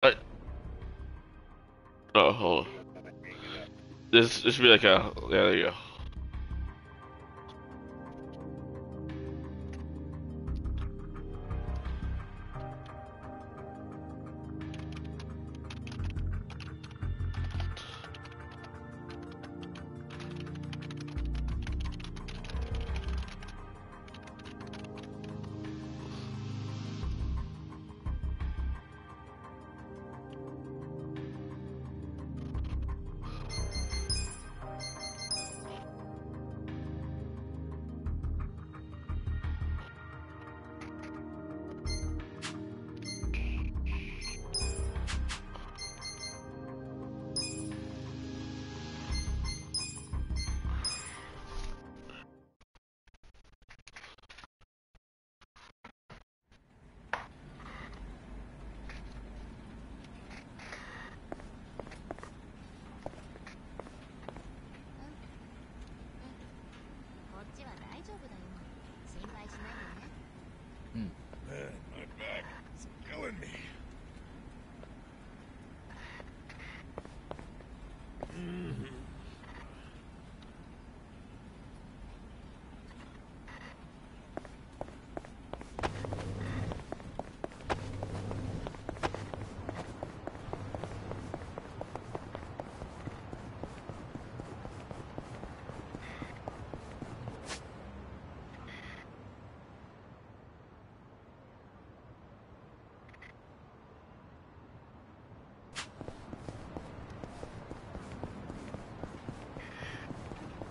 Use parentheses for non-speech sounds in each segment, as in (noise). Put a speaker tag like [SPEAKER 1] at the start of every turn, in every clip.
[SPEAKER 1] What? Oh, hold on. This, this should be like a, yeah, there you go.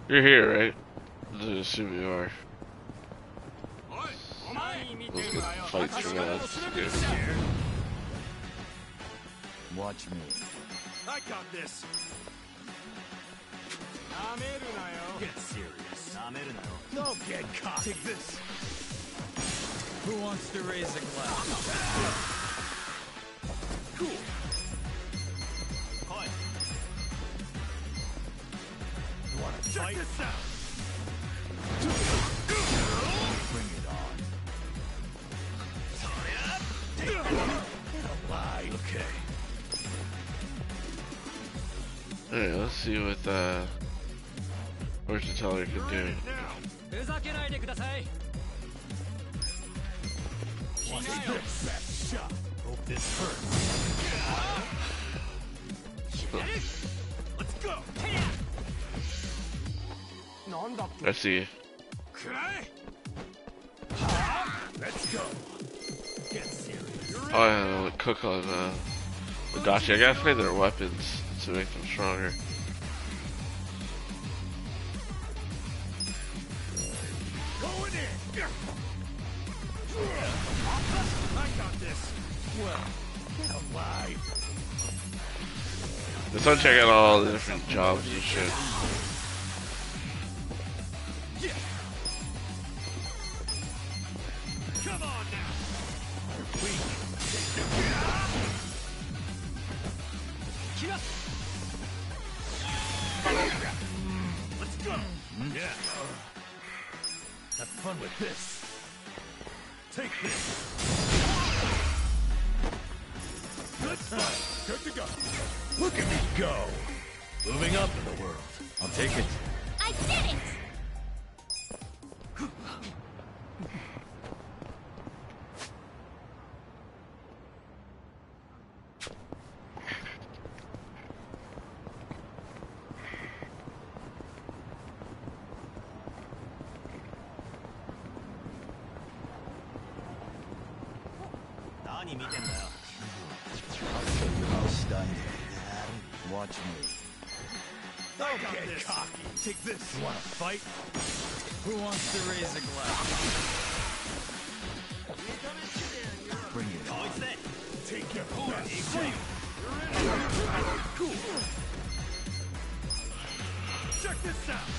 [SPEAKER 1] You're here, right? I assume you are. Let's get fight through that.
[SPEAKER 2] Watch me.
[SPEAKER 3] I got this. Get serious. Don't get caught. Take this.
[SPEAKER 2] Who wants to raise a glass? (laughs)
[SPEAKER 1] Alright, let's see what uh can do.
[SPEAKER 3] What's. Hope this hurts.
[SPEAKER 1] I see.
[SPEAKER 3] Let's go.
[SPEAKER 1] Oh yeah, cook on uh, the dashi. I gotta find their weapons to make them stronger.
[SPEAKER 3] Going in. I got this. Well, get alive.
[SPEAKER 1] Want to check out all the different jobs and shit.
[SPEAKER 3] Check this out.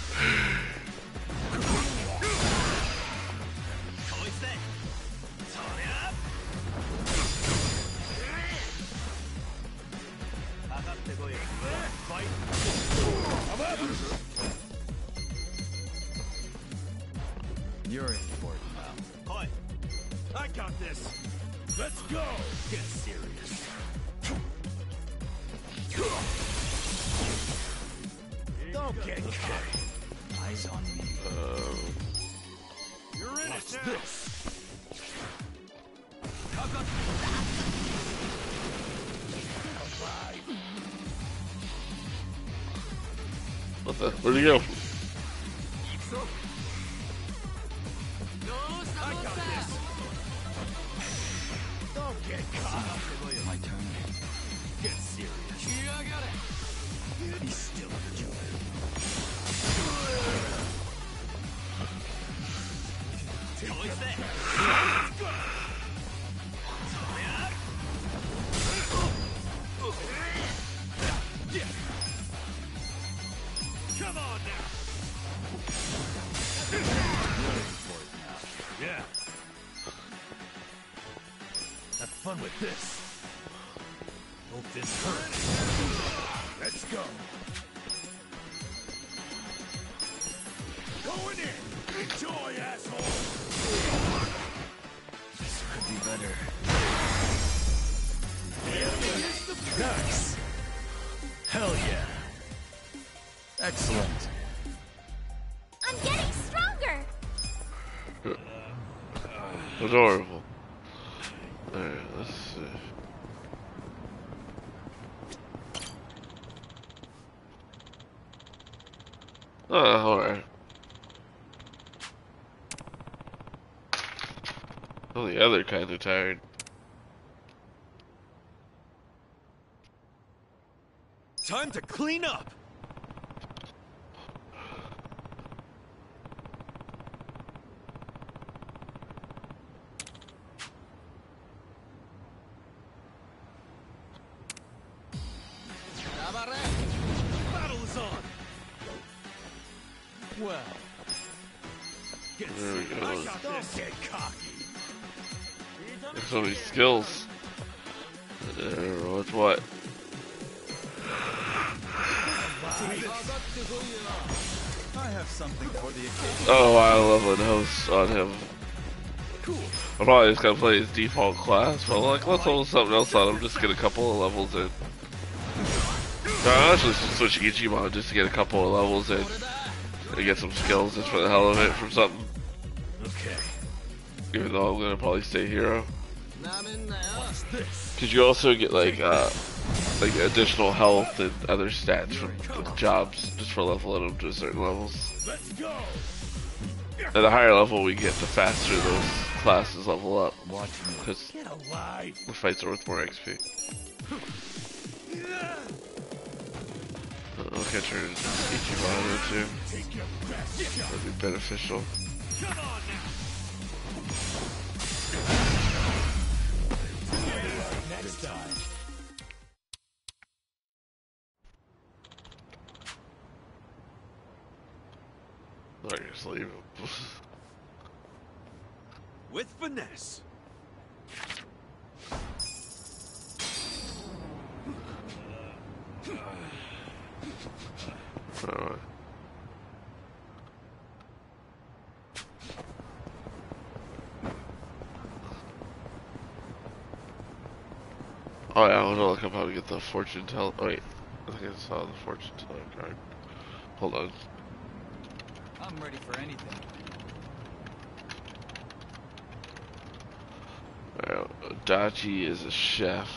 [SPEAKER 1] Where'd he go? The other kind of tired.
[SPEAKER 4] Time to clean up.
[SPEAKER 1] So many skills. I don't know what's what.
[SPEAKER 5] I have something for the.
[SPEAKER 1] Oh, I love an host on him. I'm probably just gonna play his default class, but like, let's hold something else on him, just get a couple of levels in. No, I'm actually switching Ichiban just to get a couple of levels in. And get some skills just for the hell of it from something.
[SPEAKER 4] Okay.
[SPEAKER 1] Even though I'm gonna probably stay hero.
[SPEAKER 4] Watch.
[SPEAKER 1] Cause you also get like, uh, like additional health and other stats from jobs just for leveling them to certain levels. At the higher level we get, the faster those classes level up. Because the fights are worth more XP. I'll catch her in Ichiban too. That'd be beneficial. Fortune teller. Oh, wait, I think I saw the fortune teller card. Hold on.
[SPEAKER 5] I'm ready for anything.
[SPEAKER 1] Alright, Dachi is a chef.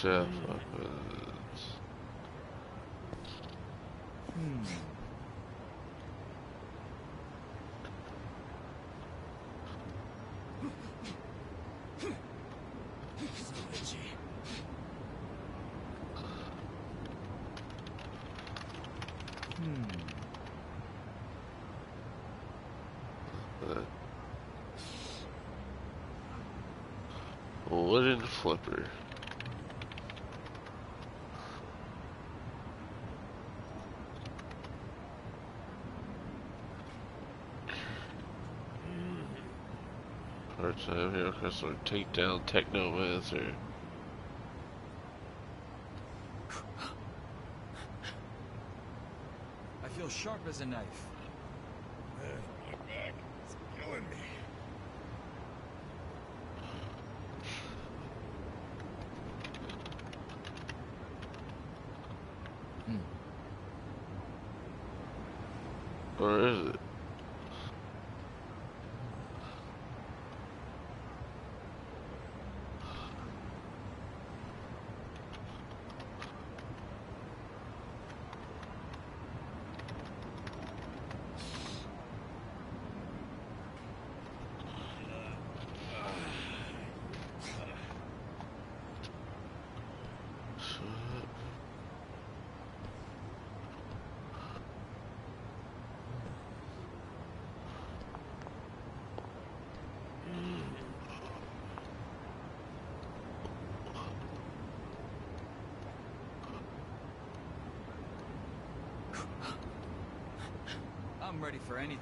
[SPEAKER 1] Chef. weapons. Uh, Flipper. Hard time here, customer take down Technomancer.
[SPEAKER 5] I feel sharp as a knife.
[SPEAKER 4] My back is killing me.
[SPEAKER 1] Where is it?
[SPEAKER 5] I'm ready for anything.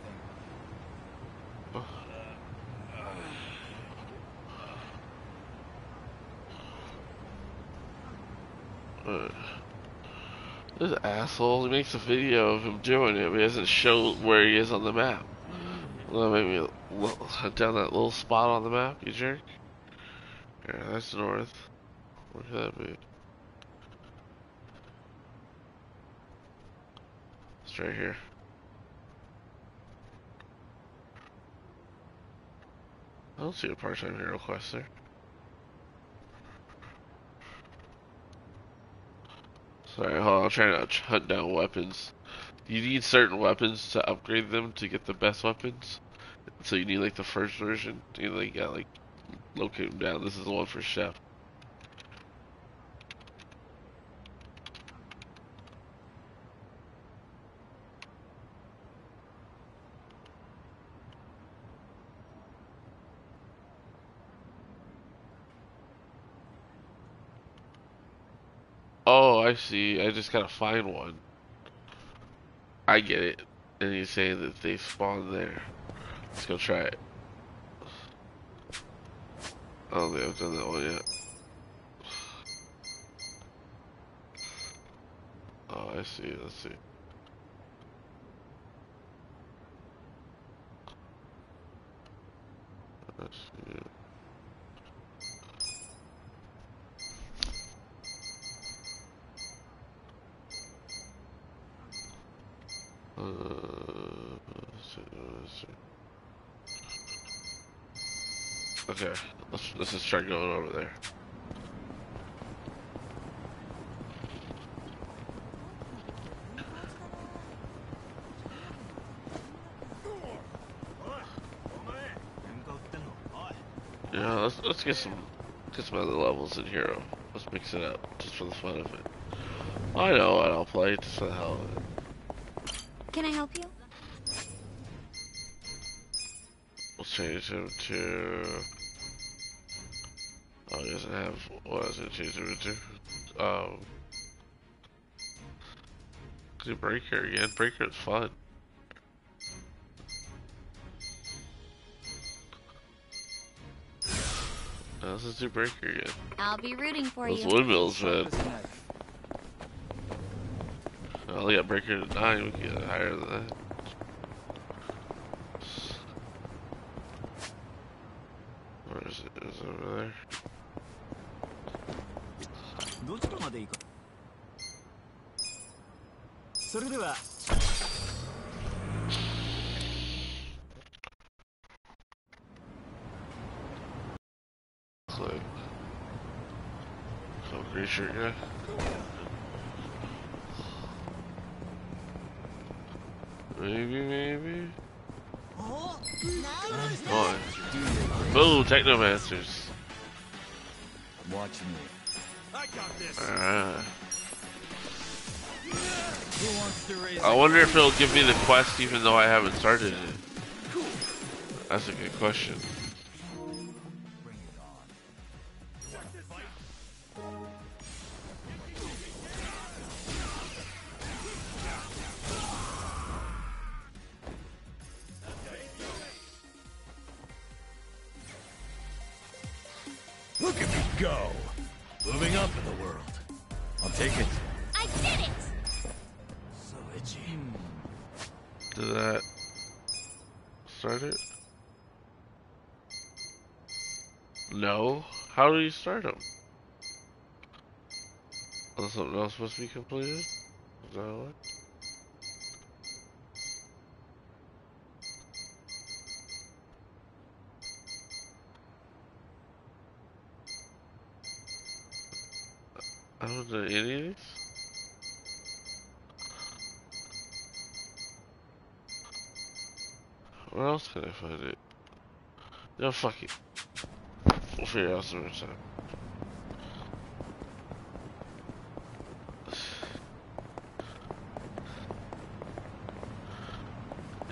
[SPEAKER 1] Uh, This asshole, he makes a video of him doing it, but he doesn't show where he is on the map. Well, look down that little spot on the map, you jerk. Yeah, that's north. Where could that be? It's right here. I don't see a part-time hero quest there. Sorry, hold on, I'm trying to hunt down weapons. You need certain weapons to upgrade them to get the best weapons. So you need like the first version. You like got like locate them down. This is the one for chef. Oh, I see. I just gotta find one. I get it. And he's saying that they spawn there. Let's go try it. I don't think I've done that one yet. Oh, I see. Let's see. Let's see. Uh, let's see, let's see. Okay, let's let's just try going over there. Yeah, let's let's get some get some other levels in Hero. Let's mix it up just for the fun of it. I know what I'll play just for the hell of it.
[SPEAKER 6] Can I help you?
[SPEAKER 1] Let's change him to. He doesn't have. What is it? To. Um. Do Breaker again. Breaker is fun. Let's just do Breaker again.
[SPEAKER 6] I'll be rooting for
[SPEAKER 1] Those
[SPEAKER 6] you.
[SPEAKER 1] windmills, man.
[SPEAKER 5] Sharp as a knife.
[SPEAKER 1] Oh, we got Breaker to 9. We can get higher than that.
[SPEAKER 4] それでは
[SPEAKER 1] Click. So gray shirt guy. Maybe, maybe. Come on. Boom, Technomasters.
[SPEAKER 5] Watch me.
[SPEAKER 4] I got this
[SPEAKER 1] Ah. I wonder if it'll give me the quest even though I haven't started it. That's a good question. do you start them? Was something else supposed to be completed? Is that what? I don't know any of these? Where else can I find it? No, fuck it.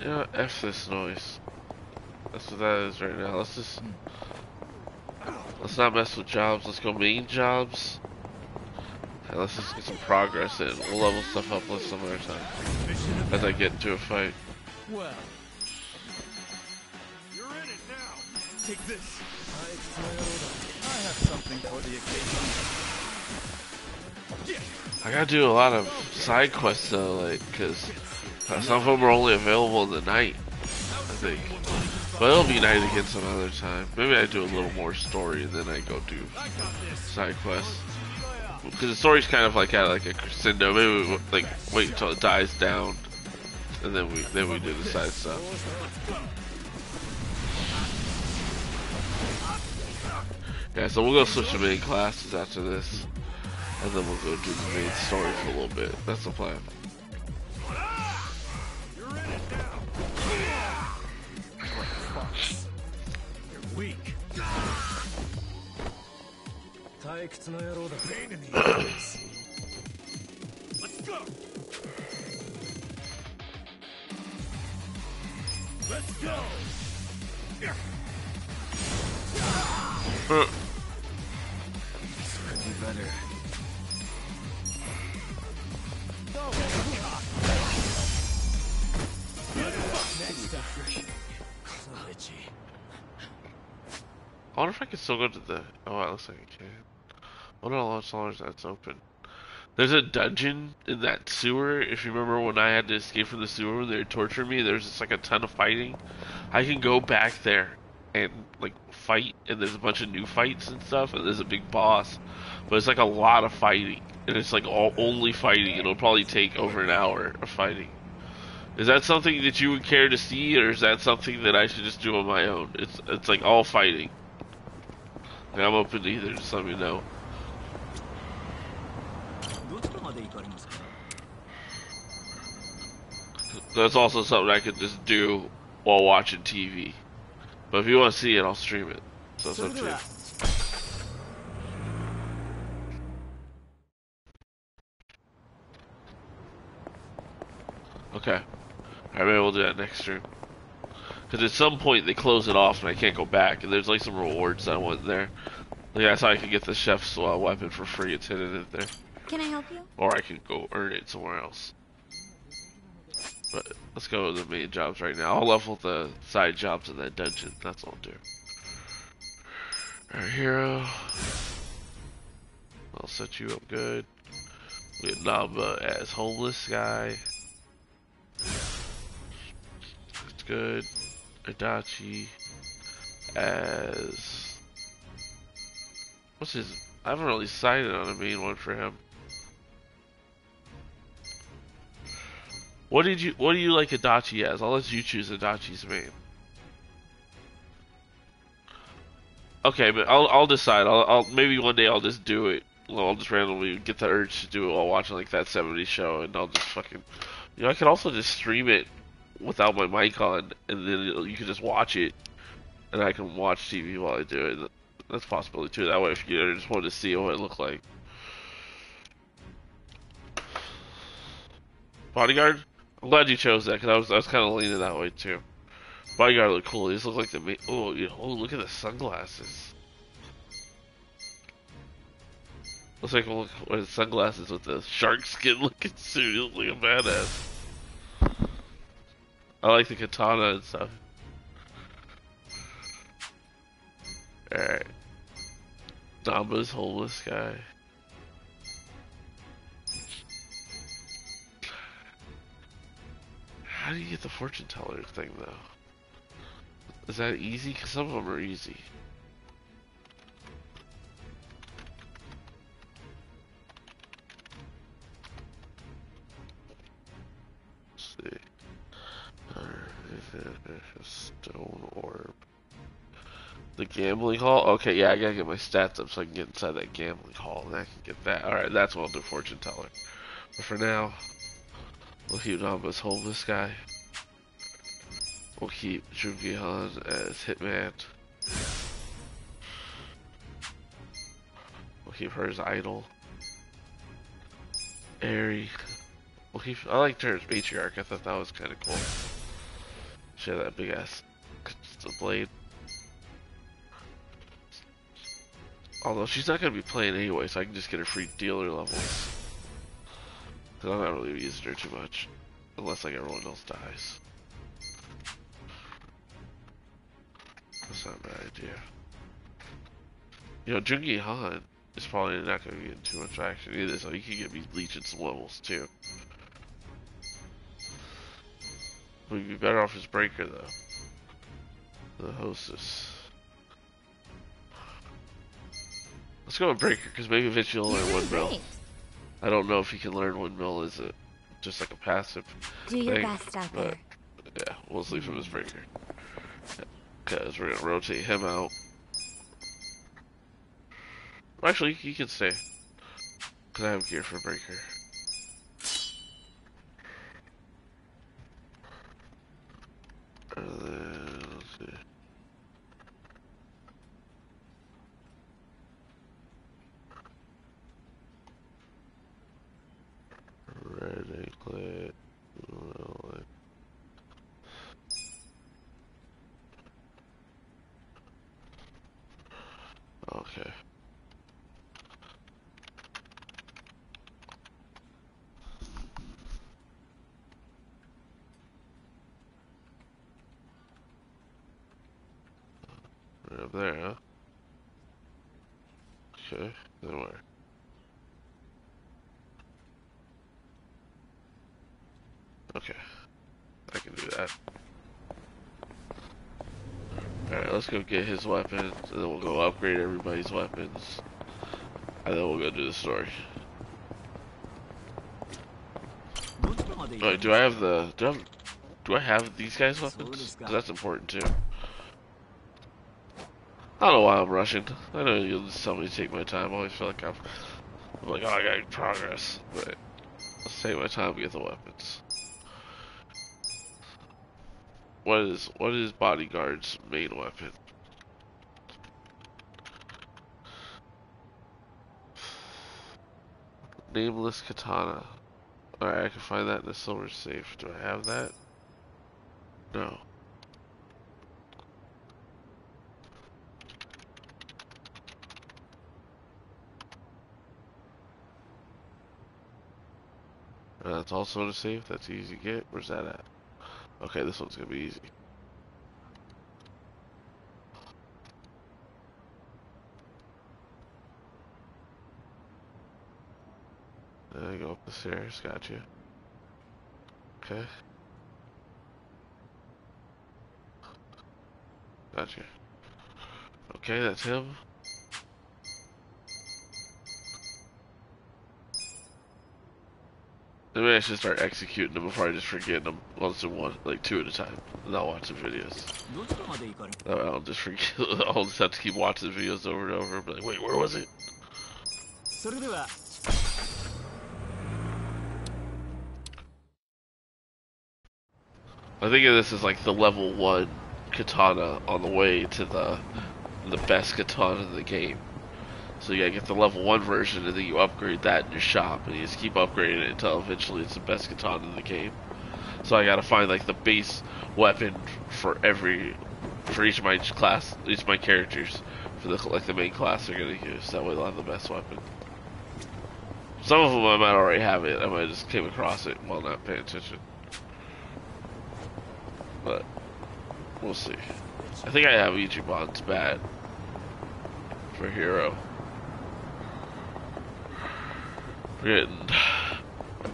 [SPEAKER 1] Yeah, F this noise. That's what that is right now. Let's just... Let's not mess with jobs. Let's go main jobs. And let's just get some progress in. We'll level stuff up with some other time. As I get into a fight.
[SPEAKER 5] Well,
[SPEAKER 4] You're in it now. Take this.
[SPEAKER 5] I
[SPEAKER 1] gotta do a lot of side quests though, like, cause some of them are only available in the night, I think. But it'll be night again some other time. Maybe I do a little more story and then I go do side quests. Because the story's kind of like at like a crescendo. Maybe we like wait until it dies down, and then we then we do the side stuff. Yeah, so we'll go switch to main classes after this, and then we'll go do the main story for a little bit. That's the plan.
[SPEAKER 4] Let's go. Let's go.
[SPEAKER 1] Still go to the. Oh, it looks like I can. Wonder how much longer that's open. There's a dungeon in that sewer. If you remember when I had to escape from the sewer when they torturing me, there's just like a ton of fighting. I can go back there and like fight, and there's a bunch of new fights and stuff, and there's a big boss. But it's like a lot of fighting, and it's like all only fighting. It'll probably take over an hour of fighting. Is that something that you would care to see, or is that something that I should just do on my own? It's it's like all fighting. I'm open to either, just let me know. That's also something I could just do while watching TV. But if you want to see it, I'll stream it. So
[SPEAKER 5] that's
[SPEAKER 1] up to you. Okay. Alright, maybe we'll do that next stream. Because at some point they close it off and I can't go back. And there's like some rewards that I want there. Like that's how I can get the chef's uh, weapon for free. It's hidden in there.
[SPEAKER 6] Can I help you?
[SPEAKER 1] Or I can go earn it somewhere else. But let's go to the main jobs right now. I'll level the side jobs in that dungeon. That's all I'll do. Alright, hero. I'll set you up good. We have Nanba as homeless guy. That's good. Adachi as what's his I haven't really decided on a main one for him. What did you what do you like Adachi as? I'll let you choose Adachi's main. Okay, but I'll I'll decide. I'll, I'll maybe one day I'll just do it. I'll just randomly get the urge to do it while watching like that 70s show, and I'll just fucking. You know, I could also just stream it without my mic on, and then you can just watch it, and I can watch TV while I do it. That's possibility too. That way, if you just wanted to see what it looked like. Bodyguard. I'm glad you chose that because I was I was kind of leaning that way too. Bodyguard look cool. These look like the ma- oh oh look at the sunglasses. Looks like look sunglasses with the shark skin (laughs) looking suit. He looks like a badass. I like the katana and stuff. Alright. Nanba's homeless guy. How do you get the fortune teller thing though? Is that easy? Cause some of them are easy. Stone orb? The gambling hall? Okay, yeah, I gotta get my stats up so I can get inside that gambling hall and I can get that. Alright, that's what I'll do, fortune teller. But for now, we'll keep Nanba's homeless guy. We'll keep Joon-gi Han as Hitman. We'll keep her as Idol. Eri. We'll keep, I liked her as Matriarch, I thought that was kinda cool. That big ass blade. Although she's not to be playing anyway, so I can just get her free dealer levels. Because I'm not really using her too much. Unless like everyone else dies. That's not a bad idea. You know, Joon-gi Han is probably not to be in too much action either, so he can get me some levels too. We'd be better off his breaker though. The hostess. Let's go with Breaker, because maybe eventually he'll learn Windmill. I don't know if he can learn Windmill, is it just like a passive
[SPEAKER 6] Do your best out
[SPEAKER 1] but
[SPEAKER 6] there.
[SPEAKER 1] yeah, we'll leave him as Breaker. Because we're gonna rotate him out. Actually, he can stay. Because I have gear for Breaker. And then, let's see. Red anklet. Relic. Okay. Right up there, huh? Okay, then where? Okay, I can do that. Alright, let's go get his weapons, and then we'll go upgrade everybody's weapons, and then we'll go do the story. Wait, do I have the do I have, do I have these guys' weapons? That's important too. I don't know why I'm rushing. I know you'll just tell me to take my time. I always feel like I'm, I'm like, oh, I got progress. But let's take my time to get the weapons. What is what is bodyguard's main weapon? Nameless katana. Alright, I can find that in the silver safe. Do I have that? No. Uh, that's also in the safe. That's easy to get. Where's that at? Okay, this one's gonna be easy. You go up the stairs. Got you. Okay. Gotcha. Okay, that's him. Maybe I should start executing them before I just forget them once in one, like two at a time.
[SPEAKER 7] And I'll watch the videos.
[SPEAKER 1] That I'll just forget. (laughs) I'll just have to keep watching the videos over and over. But like, wait, where was it? I think of this as like the level one katana on the way to the the best katana in the game. So you gotta get the level one version and then you upgrade that in your shop and you just keep upgrading it until eventually it's the best katana in the game. So I gotta find like the base weapon for every for each of my class each of my characters for the like the main class they're gonna use. That way they'll have the best weapon. Some of them I might already have it. I might just came across it while not paying attention. But we'll see. I think I have Ichiban's bat for hero. We're getting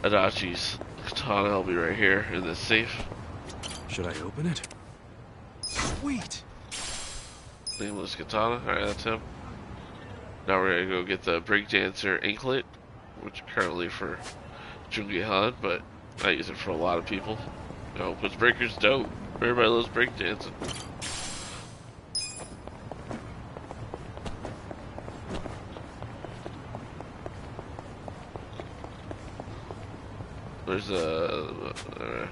[SPEAKER 1] Adachi's katana. I'll be right here in this safe.
[SPEAKER 4] Should I open it? Sweet!
[SPEAKER 1] Nameless katana. Alright, that's him. Now we're gonna go get the breakdancer anklet, which currently for Joon-gi Han, but I use it for a lot of people. You know, because breaker's dope. Everybody loves breakdancing. There's a. Uh,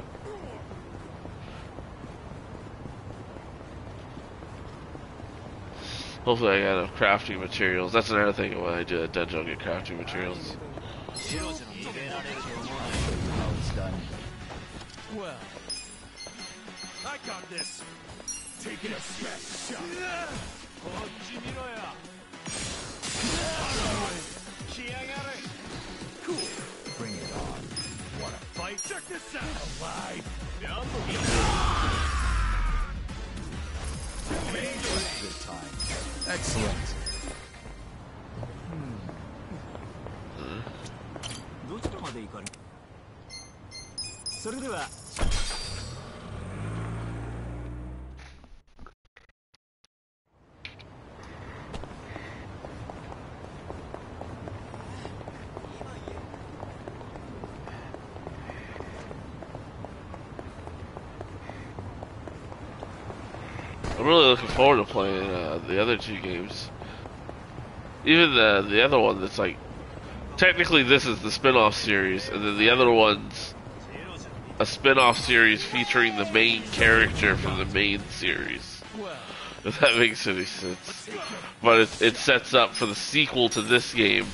[SPEAKER 1] hopefully, I got enough crafting materials. That's another thing when I do a dungeon, I'll get crafting materials.
[SPEAKER 4] Well, I got this. Taking a best shot. Cool. Fight? Check this out. Alive. Good time. Excellent.
[SPEAKER 7] どちらまで行かれそれでは
[SPEAKER 1] really looking forward to playing uh, the other two games. Even the the other one that's like technically this is the spin-off series, and then the other one's a spin-off series featuring the main character from the main series. If that makes any sense. But it, it sets up for the sequel to this game,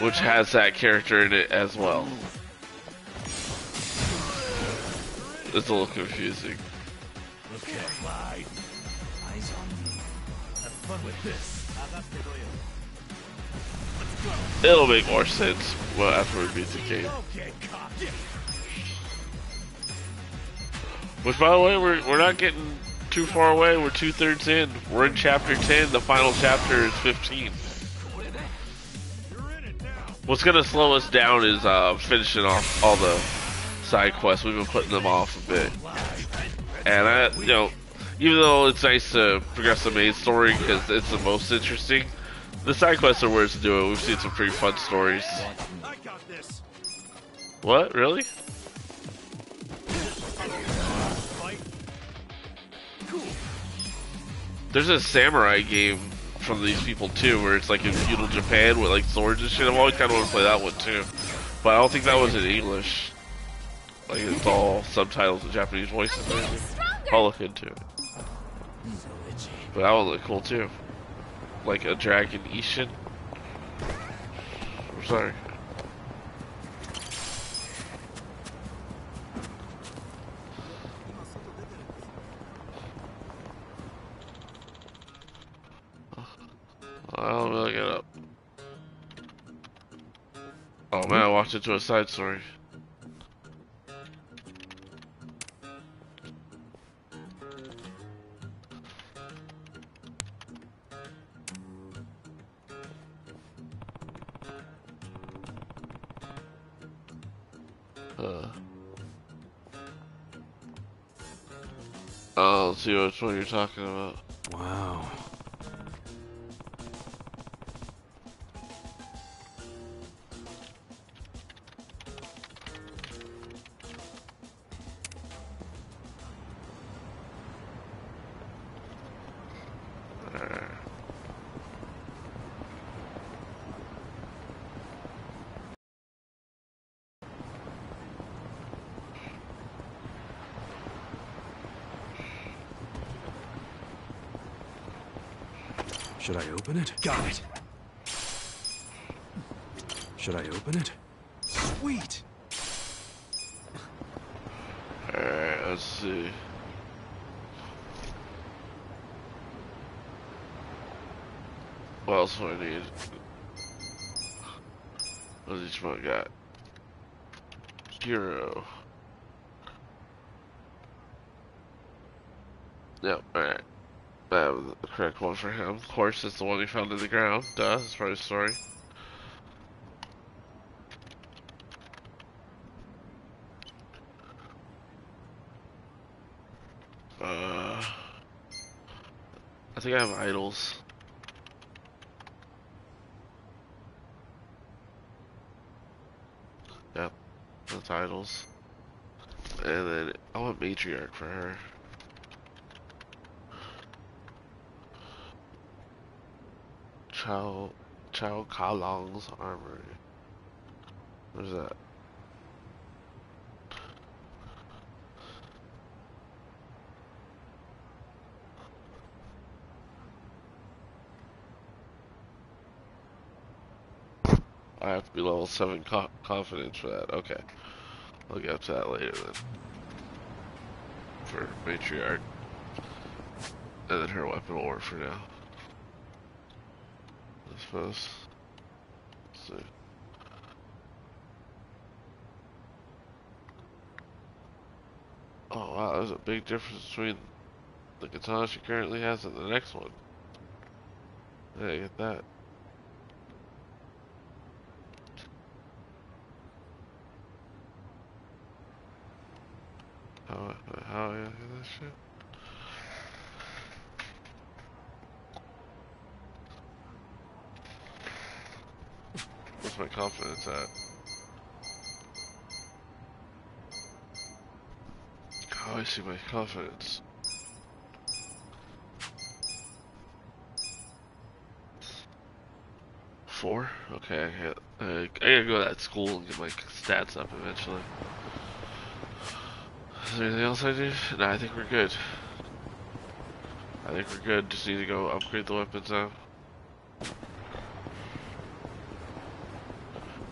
[SPEAKER 1] which has that character in it as well. It's a little confusing.
[SPEAKER 4] Fun with this.
[SPEAKER 1] It'll make more sense well, after we beat the game.
[SPEAKER 4] Okay, cop. Yeah.
[SPEAKER 1] Which, by the way, we're we're not getting too far away. We're two thirds in. We're in chapter ten. The final chapter is fifteen.
[SPEAKER 4] You're in it now.
[SPEAKER 1] What's gonna slow us down is uh, finishing off all the side quests. We've been putting them off a bit, and I, you know, even though it's nice to progress the main story because it's the most interesting, the side quests are where doing. We've seen some pretty fun stories. What? Really? There's a samurai game from these people too, where it's like in feudal Japan with like swords and shit. I've always kind of want to play that one too, but I don't think that was in English. Like it's all subtitles and Japanese voices. I'll look into it. But that would look cool too. Like a dragon Ishin. I'm sorry. I'll look it up. Oh man, I walked into a side story. See which one you're talking about.
[SPEAKER 4] Wow. Should I open it? Got it. Should I open it? Sweet.
[SPEAKER 1] Alright, let's see. What else do I need? What does each one got? Hero. Yep, alright. I have the correct one for him. Of course, it's the one he found in the ground. Duh, that's part of the story. Uh, I think I have idols. Yep, that's idols. And then I want matriarch for her. Chao Chao Kalong's armory. What is that? I have to be level 7 co confidence for that. Okay. I'll get up to that later then. For Matriarch. And then her weapon or for now. I suppose. Oh wow, there's a big difference between the guitar she currently has and the next one. Yeah, get that. How, how I get that shit? What's my confidence at? See my confidence. Four? Okay, I, got, uh, I gotta go to that school and get my stats up eventually. Is there anything else I do? No, I think we're good. I think we're good. Just need to go upgrade the weapons now.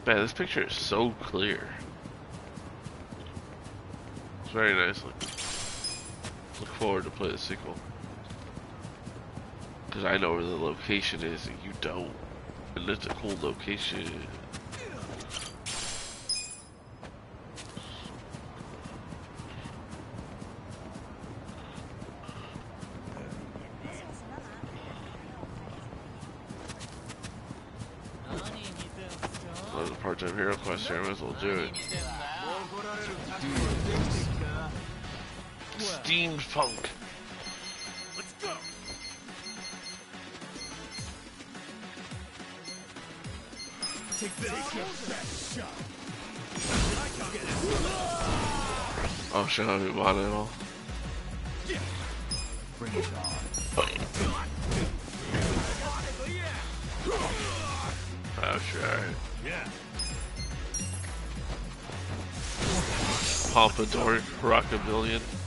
[SPEAKER 1] Man, this picture is so clear. It's very nice. Look, look forward to play the sequel. Because I know where the location is and you don't. And it's a cool location. Well, part-time hero quest here, I might as well do it. Steampunk.
[SPEAKER 4] Let's go. Take this. Take your best shot.
[SPEAKER 1] Oh shit, I haven't bought it at all.
[SPEAKER 4] Bring it on.
[SPEAKER 1] Oh shit, alright.
[SPEAKER 4] Yeah.
[SPEAKER 1] Pompadour, Rockabillion.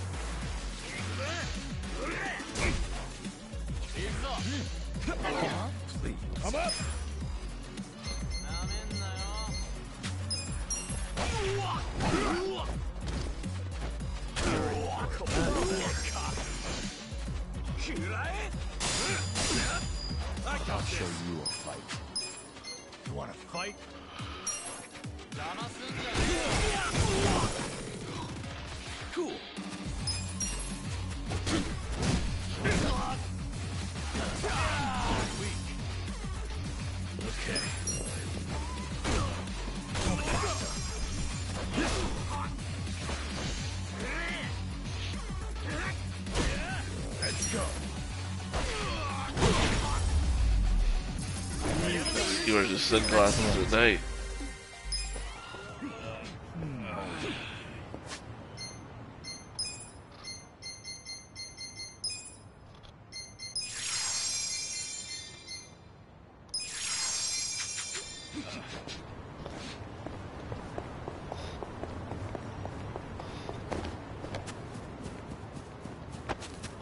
[SPEAKER 1] Sunglasses at night.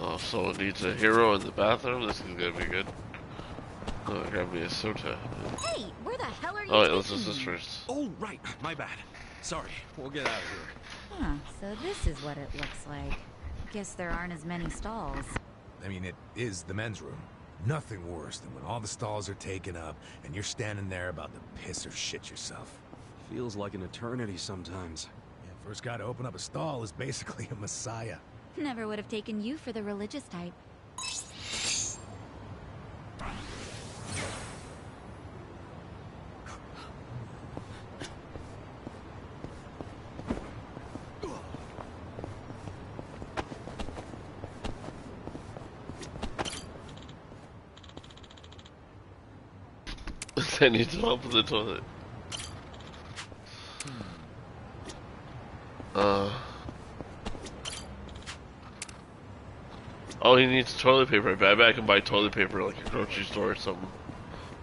[SPEAKER 1] Oh, someone needs a hero in the bathroom? This is gonna be good. Oh, grab me a soda.
[SPEAKER 6] Hey, where the hell are you
[SPEAKER 1] Oh wait, let's
[SPEAKER 6] taking
[SPEAKER 1] do this first.
[SPEAKER 5] Oh, right. My bad. Sorry. We'll get out of here.
[SPEAKER 6] Huh, so this is what it looks like. Guess there aren't as many stalls.
[SPEAKER 3] I mean, it is the men's room. Nothing worse than when all the stalls are taken up and you're standing there about to piss or shit yourself.
[SPEAKER 5] Feels like an eternity sometimes.
[SPEAKER 3] Yeah, first guy to open up a stall is basically a messiah.
[SPEAKER 6] Never would have taken you for the religious type.
[SPEAKER 1] I (laughs) need to help with the toilet. Uh. Oh, he needs toilet paper. I bet I can buy toilet paper like a grocery store or something.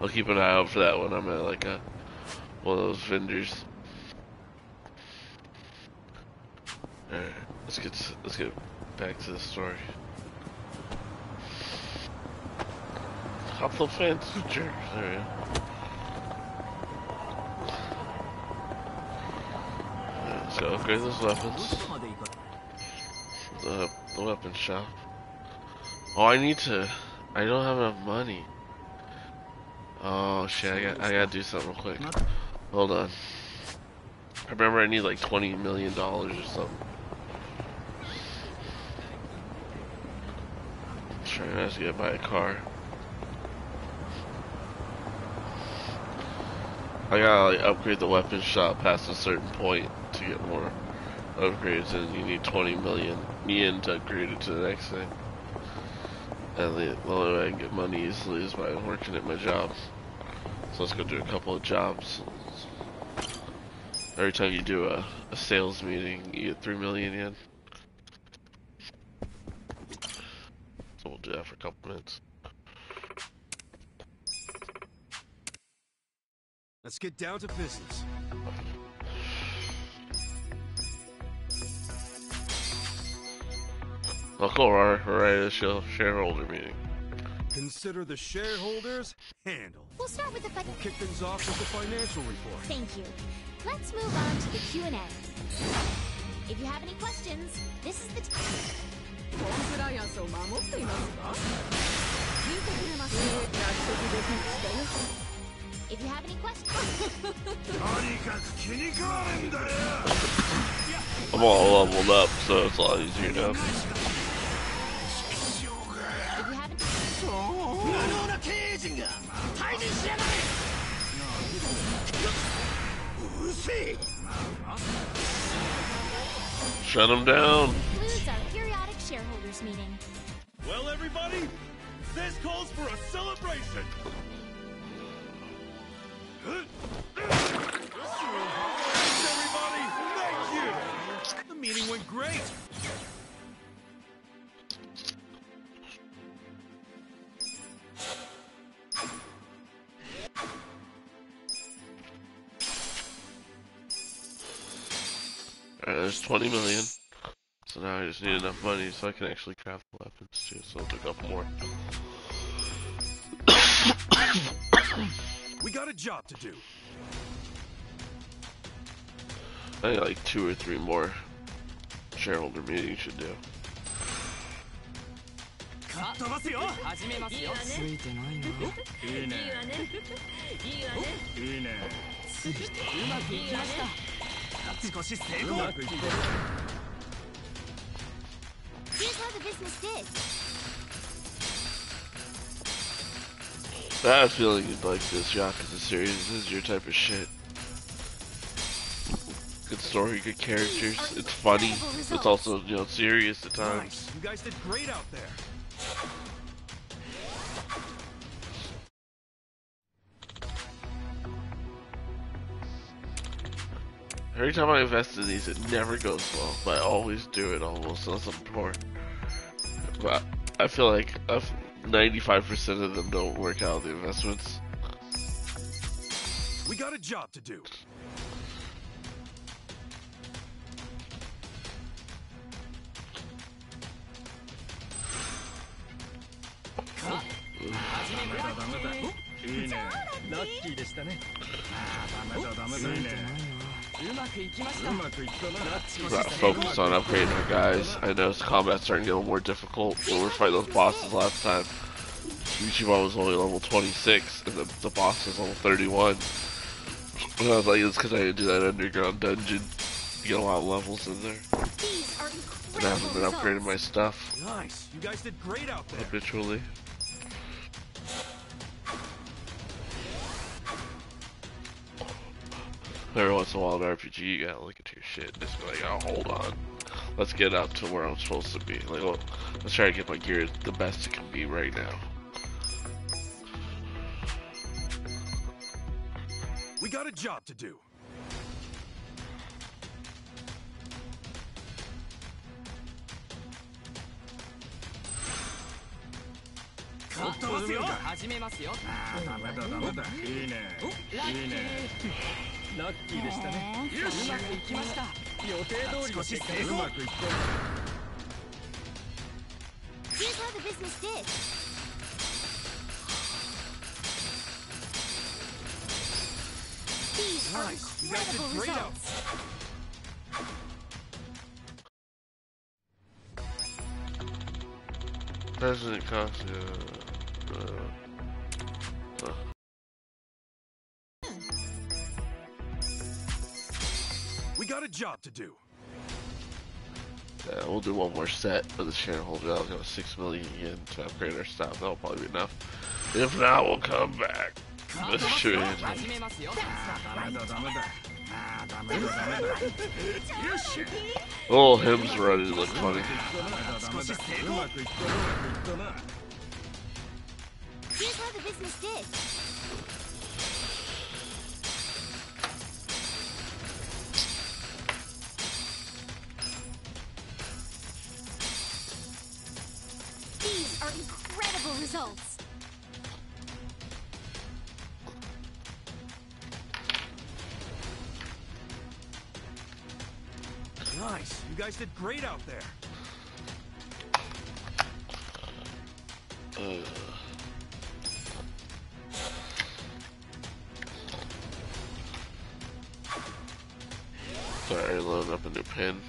[SPEAKER 1] I'll keep an eye out for that when I'm at like a one of those vendors. Alright, let's get let's get back to the story. Couple fans, jerks. There we go. upgrade those weapons. The, the weapon shop. Oh, I need to... I don't have enough money. Oh, shit, I, got, I gotta do something real quick. Hold on. I remember I need like $20 million or something. I'm trying to get buy a car. I gotta like upgrade the weapon shop past a certain point get more upgrades, and you need 20 million yen to upgrade it to the next thing. And the only way I can get money easily is by working at my job. So let's go do a couple of jobs. Every time you do a, a sales meeting, you get 3 million yen. So we'll do that for a couple minutes.
[SPEAKER 4] Let's get down to business.
[SPEAKER 1] Kokoro Horizon share shareholder meeting.
[SPEAKER 4] Consider the shareholders handled.
[SPEAKER 8] We'll start with the fin-
[SPEAKER 4] we'll kick things off with the financial report.
[SPEAKER 8] Thank you. Let's move on to the Q&A. If you have any questions, this is the time. If you have any questions.
[SPEAKER 1] I'm all leveled up, so it's a lot easier now. Shut him down! So I can actually craft the weapons too, so I'll do a couple more. (coughs)
[SPEAKER 4] We got a job to do.
[SPEAKER 1] I think like two or three more shareholder meetings should do. (laughs)
[SPEAKER 8] business did.
[SPEAKER 1] I have a feeling you'd like this Yakuza series. This is your type of shit. Good story, good characters. It's funny. It's also, you know, serious at times.
[SPEAKER 4] Nice. You guys did great out there.
[SPEAKER 1] Every time I invest in these, it never goes well, but I always do it almost unless I'm poor. But I feel like uh, 95% of them don't work out, the investments.
[SPEAKER 4] We got a job to do.
[SPEAKER 1] Gotta focus on upgrading our guys. I know combat's starting to get a little more difficult when we were fighting those bosses last time. Ichiban was only level 26 and the, the boss was level 31. And I was like, it's because I didn't do that underground dungeon. You get a lot of levels in there. And I haven't been upgrading my stuff.
[SPEAKER 4] Nice. You guys did great out there.
[SPEAKER 1] Habitually. Every once in a while in RPG, you gotta look at your shit. Just be like, oh, hold on. Let's get up to where I'm supposed to be. Like, well, let's try to get my gear the best it can be right now.
[SPEAKER 4] We got a job to do.
[SPEAKER 7] Ka-
[SPEAKER 4] 飛ばすよ
[SPEAKER 7] 始めますよ
[SPEAKER 4] ダメだダメだいいね
[SPEAKER 7] ラッキー
[SPEAKER 4] いいね
[SPEAKER 7] ラッキーでしたね
[SPEAKER 8] へー
[SPEAKER 7] うまくいきました予定通りの結果です
[SPEAKER 4] うまくいって
[SPEAKER 8] Here's how the business did. These are
[SPEAKER 4] Nice. You guys did
[SPEAKER 8] incredible
[SPEAKER 4] great out
[SPEAKER 8] results.
[SPEAKER 1] President cost uh, uh,
[SPEAKER 4] got a job to do.
[SPEAKER 1] Yeah, we'll do one more set of the shareholder. I'll go 6 million yen to upgrade our stock. That'll probably be enough. If not, we'll come back. Let's Oh, him's running look funny.
[SPEAKER 8] Here's how the business did. Results.
[SPEAKER 4] Nice. You guys did great out there.
[SPEAKER 1] Uh, sorry, loading up a new pin.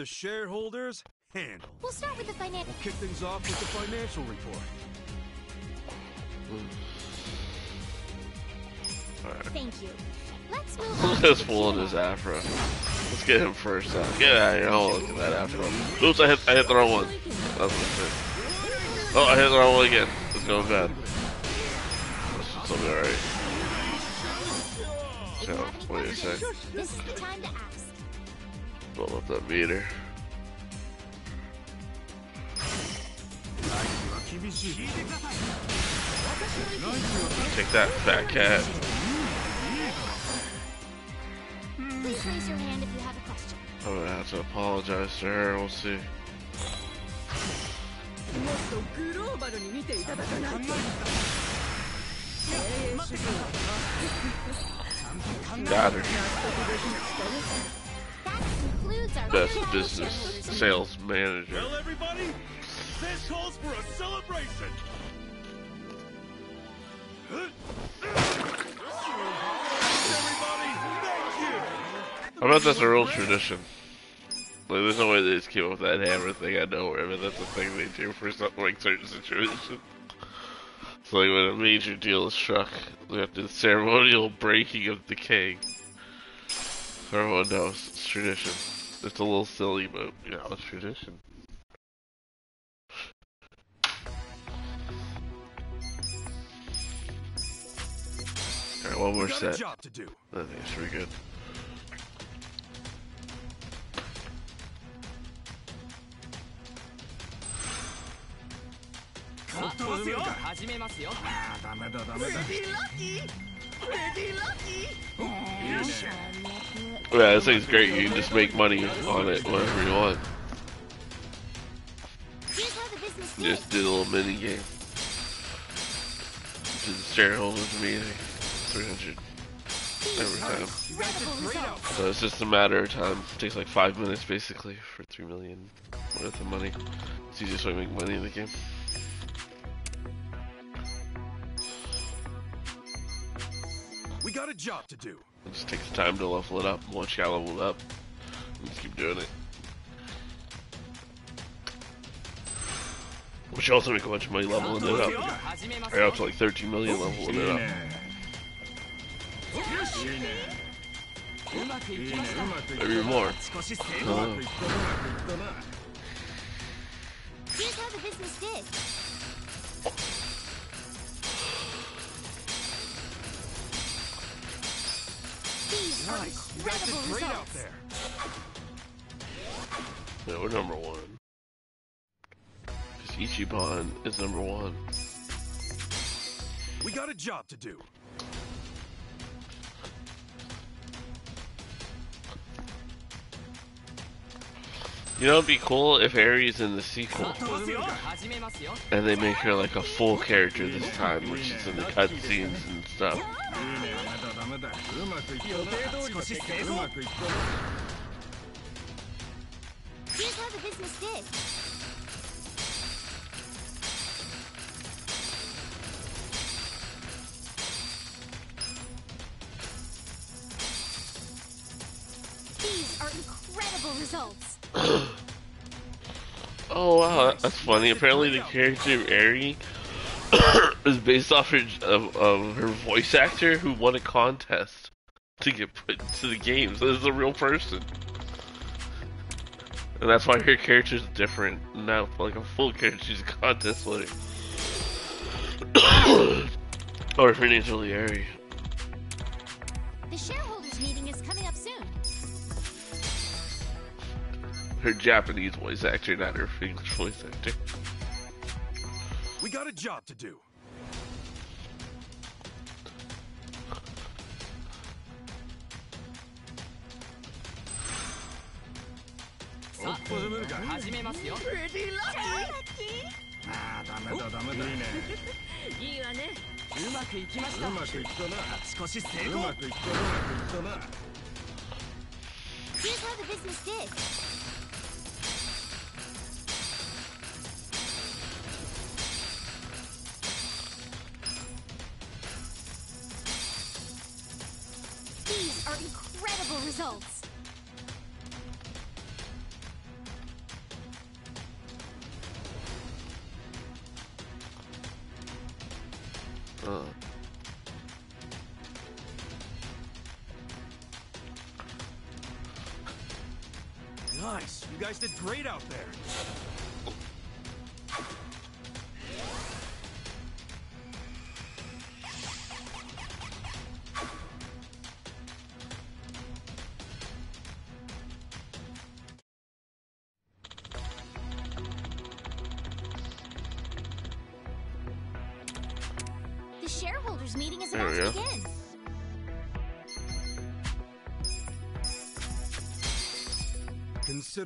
[SPEAKER 8] The shareholders
[SPEAKER 4] handled.
[SPEAKER 8] We'll start with the financial.
[SPEAKER 4] We'll kick things off with the financial report.
[SPEAKER 8] Thank you. Let's move
[SPEAKER 1] Look
[SPEAKER 8] on.
[SPEAKER 1] at this fool in his afro. Let's get him first. Uh, get out of here. Oh, look at that afro. Oops, I hit, I hit the wrong one. That's what it. Oh, I hit the wrong one again. It's going bad. This will be alright.
[SPEAKER 8] If
[SPEAKER 1] So,
[SPEAKER 8] you have any
[SPEAKER 1] what do you say?
[SPEAKER 8] this is the time to ask.
[SPEAKER 1] Blow up that meter. Take that, fat cat. I'm gonna have to apologize to her, we'll see. Got her.
[SPEAKER 8] That concludes our
[SPEAKER 1] Best business sales manager.
[SPEAKER 4] Well, everybody, this calls for a celebration. Everybody, thank you.
[SPEAKER 1] I bet that's a real tradition. Like, there's no way they just came up with that hammer thing out of nowhere, but that's a thing they do for something like certain situations. It's like when a major deal is struck, we have the ceremonial breaking of the king. Everyone knows it's tradition. It's a little silly, but you know, it's tradition. Alright, one more set.
[SPEAKER 4] Job to do.
[SPEAKER 1] I think it's pretty good.
[SPEAKER 5] Pretty lucky! Pretty lucky!
[SPEAKER 1] Yeah, this thing's great. You can just make money on it whenever you want. Just do a little mini game. To the shareholders meeting. 300. Every time. So it's just a matter of time. It takes like five minutes basically for 3 million worth of money. It's the easiest way to make money in the game.
[SPEAKER 4] We got a job to do.
[SPEAKER 1] Just take the time to level it up. Once you level it up, just keep doing it. Which also make a bunch of money leveling it up. I got up to like 13 million leveling it up. Maybe more.
[SPEAKER 8] These
[SPEAKER 4] Nice. You guys did
[SPEAKER 8] incredible
[SPEAKER 4] great out there.
[SPEAKER 1] Yeah, we're number one. Because Ichiban is number one.
[SPEAKER 4] We got a job to do.
[SPEAKER 1] You know, it'd be cool if Eri's in the sequel, and they make her like a full character this time, which is in the cutscenes and stuff.
[SPEAKER 8] Mm. Business.
[SPEAKER 1] That's funny. Apparently, the character of Eri (coughs) is based off her, of, of her voice actor who won a contest to get put into the games. This is a real person, and that's why her character is different. Now, like a full character, she's a contest winner. (coughs) or if her name's really Eri.
[SPEAKER 8] The
[SPEAKER 1] Her Japanese voice actor, not her English voice actor.
[SPEAKER 4] We got a job to do.
[SPEAKER 7] さあ始めますよ
[SPEAKER 4] ああダメだダメだいいね
[SPEAKER 9] いいわね
[SPEAKER 7] うまくいきました
[SPEAKER 4] うまくいったな
[SPEAKER 7] 少し成
[SPEAKER 4] う
[SPEAKER 7] 功
[SPEAKER 4] まくいったうまくいったな (laughs)
[SPEAKER 8] Here's how the business did.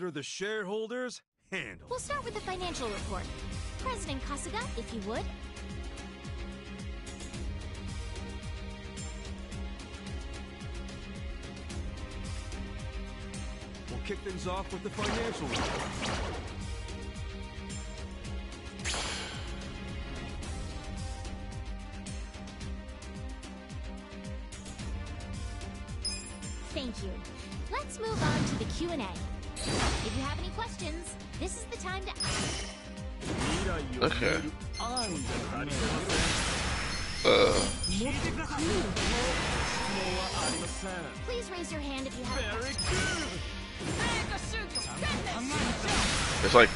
[SPEAKER 4] Consider the shareholders handled.
[SPEAKER 8] We'll start with the financial report. President Kasuga, if you would.
[SPEAKER 4] We'll kick things off with the financial report.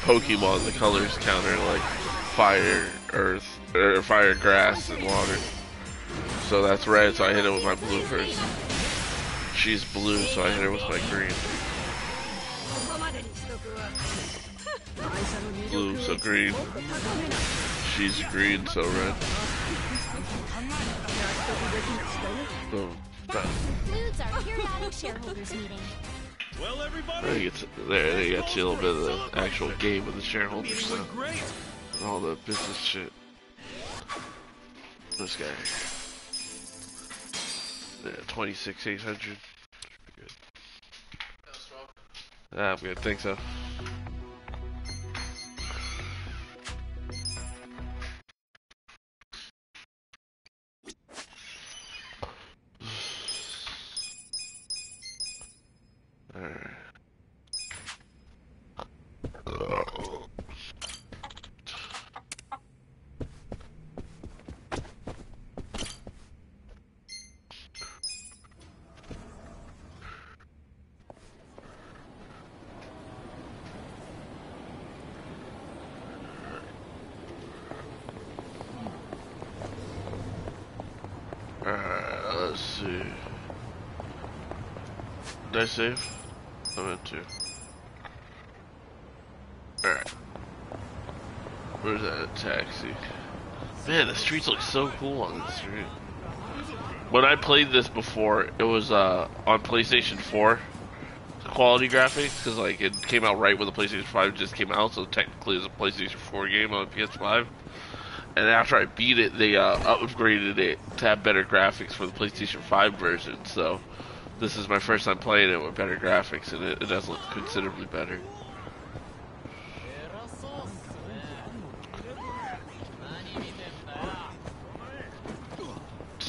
[SPEAKER 1] Pokemon, the colors counter like fire, earth, or fire, grass, and water. So that's red, so I hit it with my blue first. She's blue, so I hit her with my green. Blue, so green. She's green, so red. Boom
[SPEAKER 8] concludes our periodic shareholders meeting.
[SPEAKER 4] Well,
[SPEAKER 1] There
[SPEAKER 4] everybody,
[SPEAKER 1] you get to, there, there you to see a little bit of the actual game with the shareholders and all the business shit. This guy. Yeah, 26, 800. Good. Ah, I'm good, think so. Let's see. Did I save? I meant to. Alright. Where's that taxi? Man, the streets look so cool on this street. When I played this before, it was uh, on PlayStation 4. quality graphics because like it came out right when the PlayStation 5 just came out, so technically it's a PlayStation 4 game on PS5. And after I beat it, they uh, upgraded it to have better graphics for the PlayStation 5 version. So this is my first time playing it with better graphics, and it, it does look considerably better.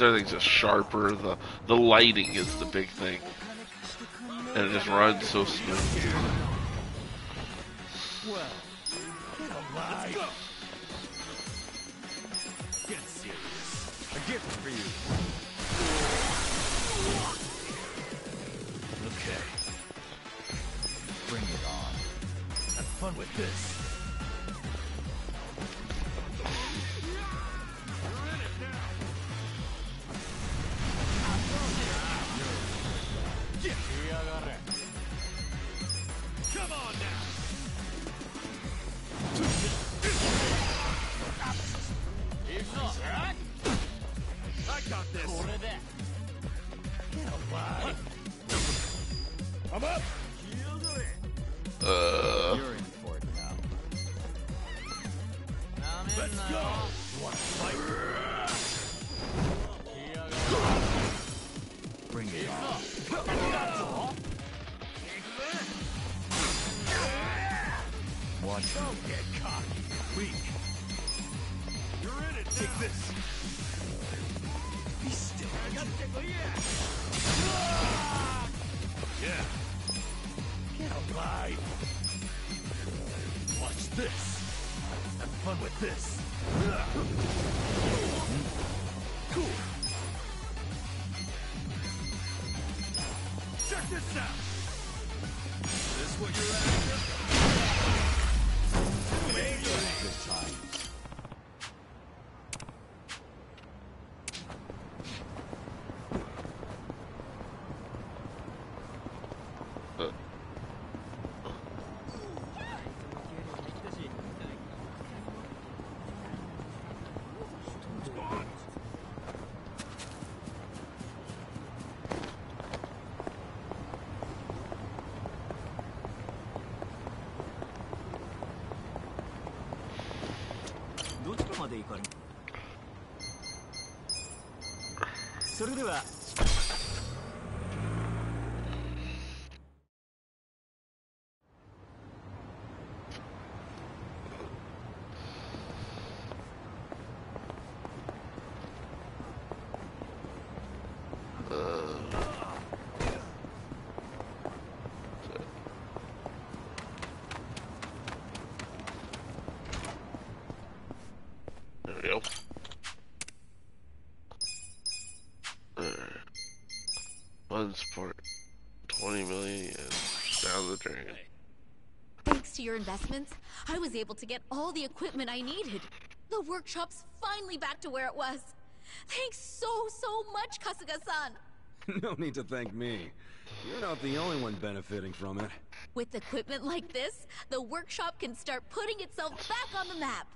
[SPEAKER 1] Everything's just sharper. The the lighting is the big thing, and it just runs so smooth.
[SPEAKER 4] To
[SPEAKER 8] your investments, I was able to get all the equipment I needed. The workshop's finally back to where it was. Thanks so, so much, Kasuga-san. (laughs)
[SPEAKER 10] no need to thank me. You're not the only one benefiting from it.
[SPEAKER 8] With equipment like this, the workshop can start putting itself back on the map.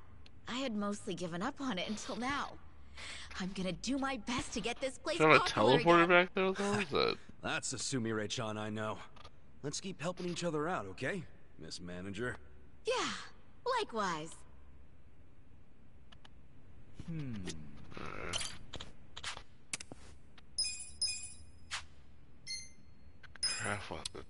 [SPEAKER 8] I had mostly given up on it until now. I'm gonna do my best to get this place
[SPEAKER 1] Is there a teleporter
[SPEAKER 8] again.
[SPEAKER 1] back there though? Is that... (laughs)
[SPEAKER 10] That's a Sumire-chan I know. Let's keep helping each other out, okay, Miss Manager?
[SPEAKER 8] Yeah, likewise. Hmm.
[SPEAKER 1] Craft weapon.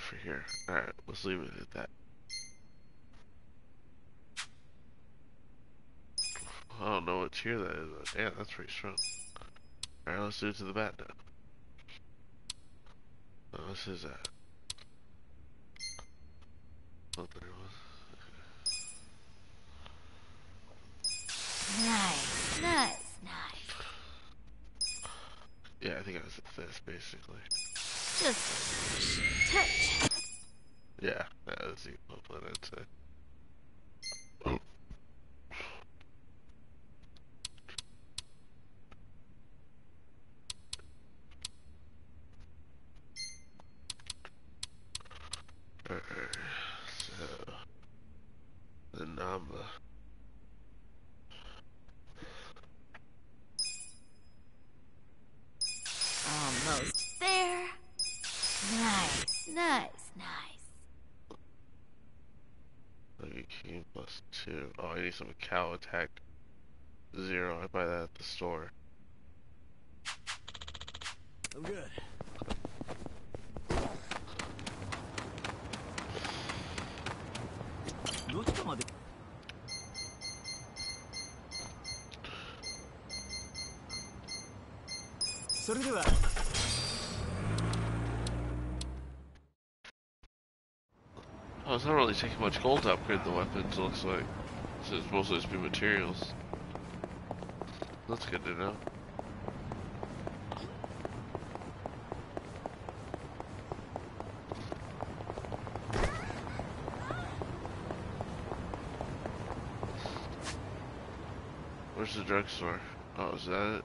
[SPEAKER 1] it for here. Alright, let's leave it at that. I don't know what tier that is. But damn, that's pretty strong. Alright, let's do it to the bat now. Oh, this is that. Some attack zero. I buy that at the store.
[SPEAKER 10] I'm good.
[SPEAKER 1] Oh, it's not really taking much gold to upgrade the weapons, it looks like. It's mostly just be materials. That's good to know. Where's the drugstore? Oh, is that it?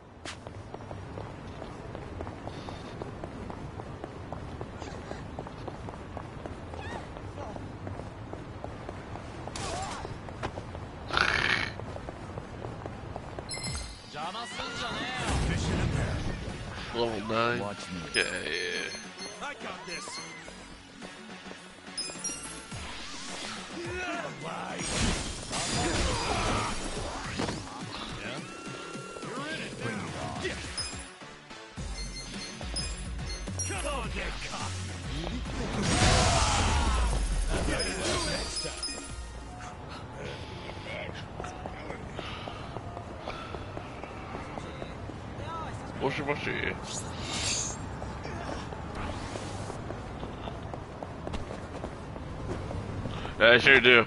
[SPEAKER 1] Yeah,
[SPEAKER 4] I
[SPEAKER 1] sure do.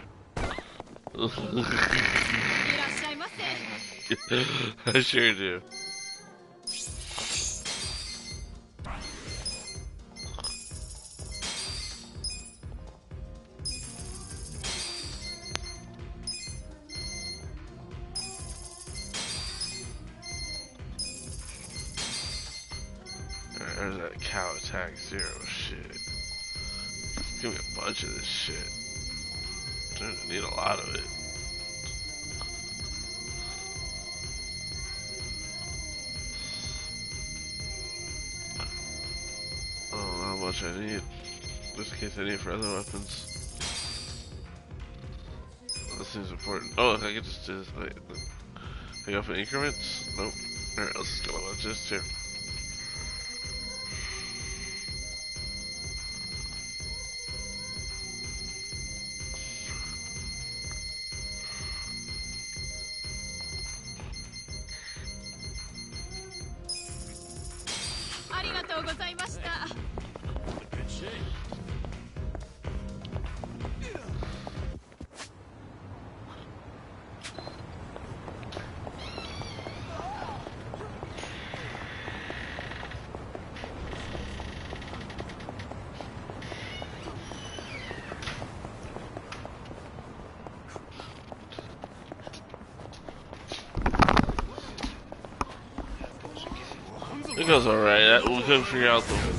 [SPEAKER 1] I sure do. Seems important. Oh, I can just do this. Wait, I go for increments? Nope. Alright, let's just go with this too. Goes alright. We couldn't figure out the.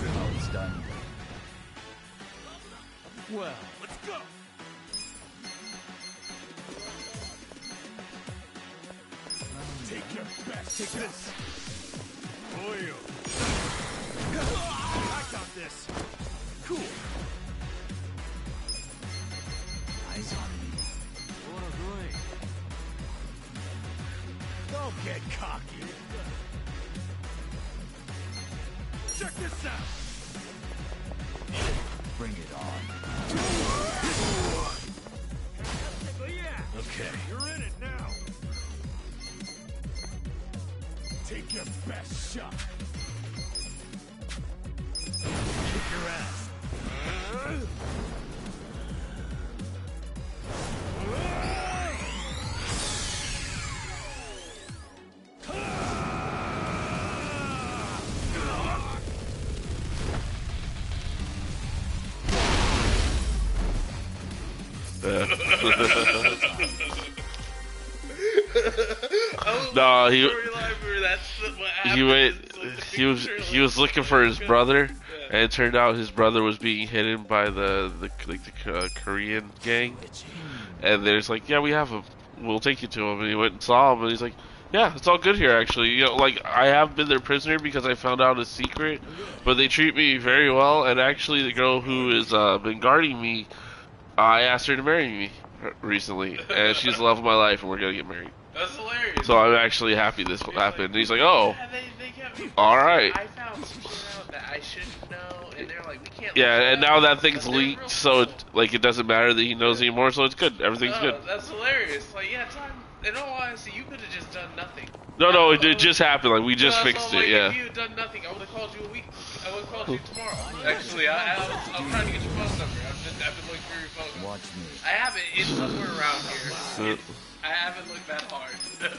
[SPEAKER 1] No, he
[SPEAKER 11] Remember, that's what
[SPEAKER 1] he went.
[SPEAKER 11] It's like the
[SPEAKER 1] He was he was looking for his brother, and it turned out his brother was being hidden by the the like the uh, Korean gang. And there's like, yeah, we have him. We'll take you to him. And he went and saw him, and he's like, yeah, it's all good here actually. You know, like I have been their prisoner because I found out a secret, but they treat me very well. And actually, the girl who has uh, been guarding me, I asked her to marry me recently, and she's the love of my life, and we're gonna get married.
[SPEAKER 11] That's hilarious.
[SPEAKER 1] So I'm actually happy this happened. And he's like, oh.
[SPEAKER 11] Yeah, they, they kept me
[SPEAKER 1] All
[SPEAKER 11] posted.
[SPEAKER 1] right.
[SPEAKER 11] I found some out that I shouldn't know, and they're like, we can't.
[SPEAKER 1] Yeah, and
[SPEAKER 11] you
[SPEAKER 1] now that thing's
[SPEAKER 11] But they're real
[SPEAKER 1] leaked, so it, like it doesn't matter that he knows anymore. So it's good. Everything's
[SPEAKER 11] No,
[SPEAKER 1] good.
[SPEAKER 11] That's hilarious. Like, yeah, time. In all honesty, you could have just done nothing.
[SPEAKER 1] No, no, it, it just happened. Like we just
[SPEAKER 11] No, so,
[SPEAKER 1] fixed
[SPEAKER 11] like,
[SPEAKER 1] it. Yeah.
[SPEAKER 11] If you had done nothing, I would have called you a week. I would have called you tomorrow. Actually, I, I was, I'm trying to get your phone number. I've, just, I've been looking for your phone number.
[SPEAKER 4] Watch me.
[SPEAKER 11] I have it. It's somewhere around here.
[SPEAKER 1] So-
[SPEAKER 11] I haven't looked that hard. Could you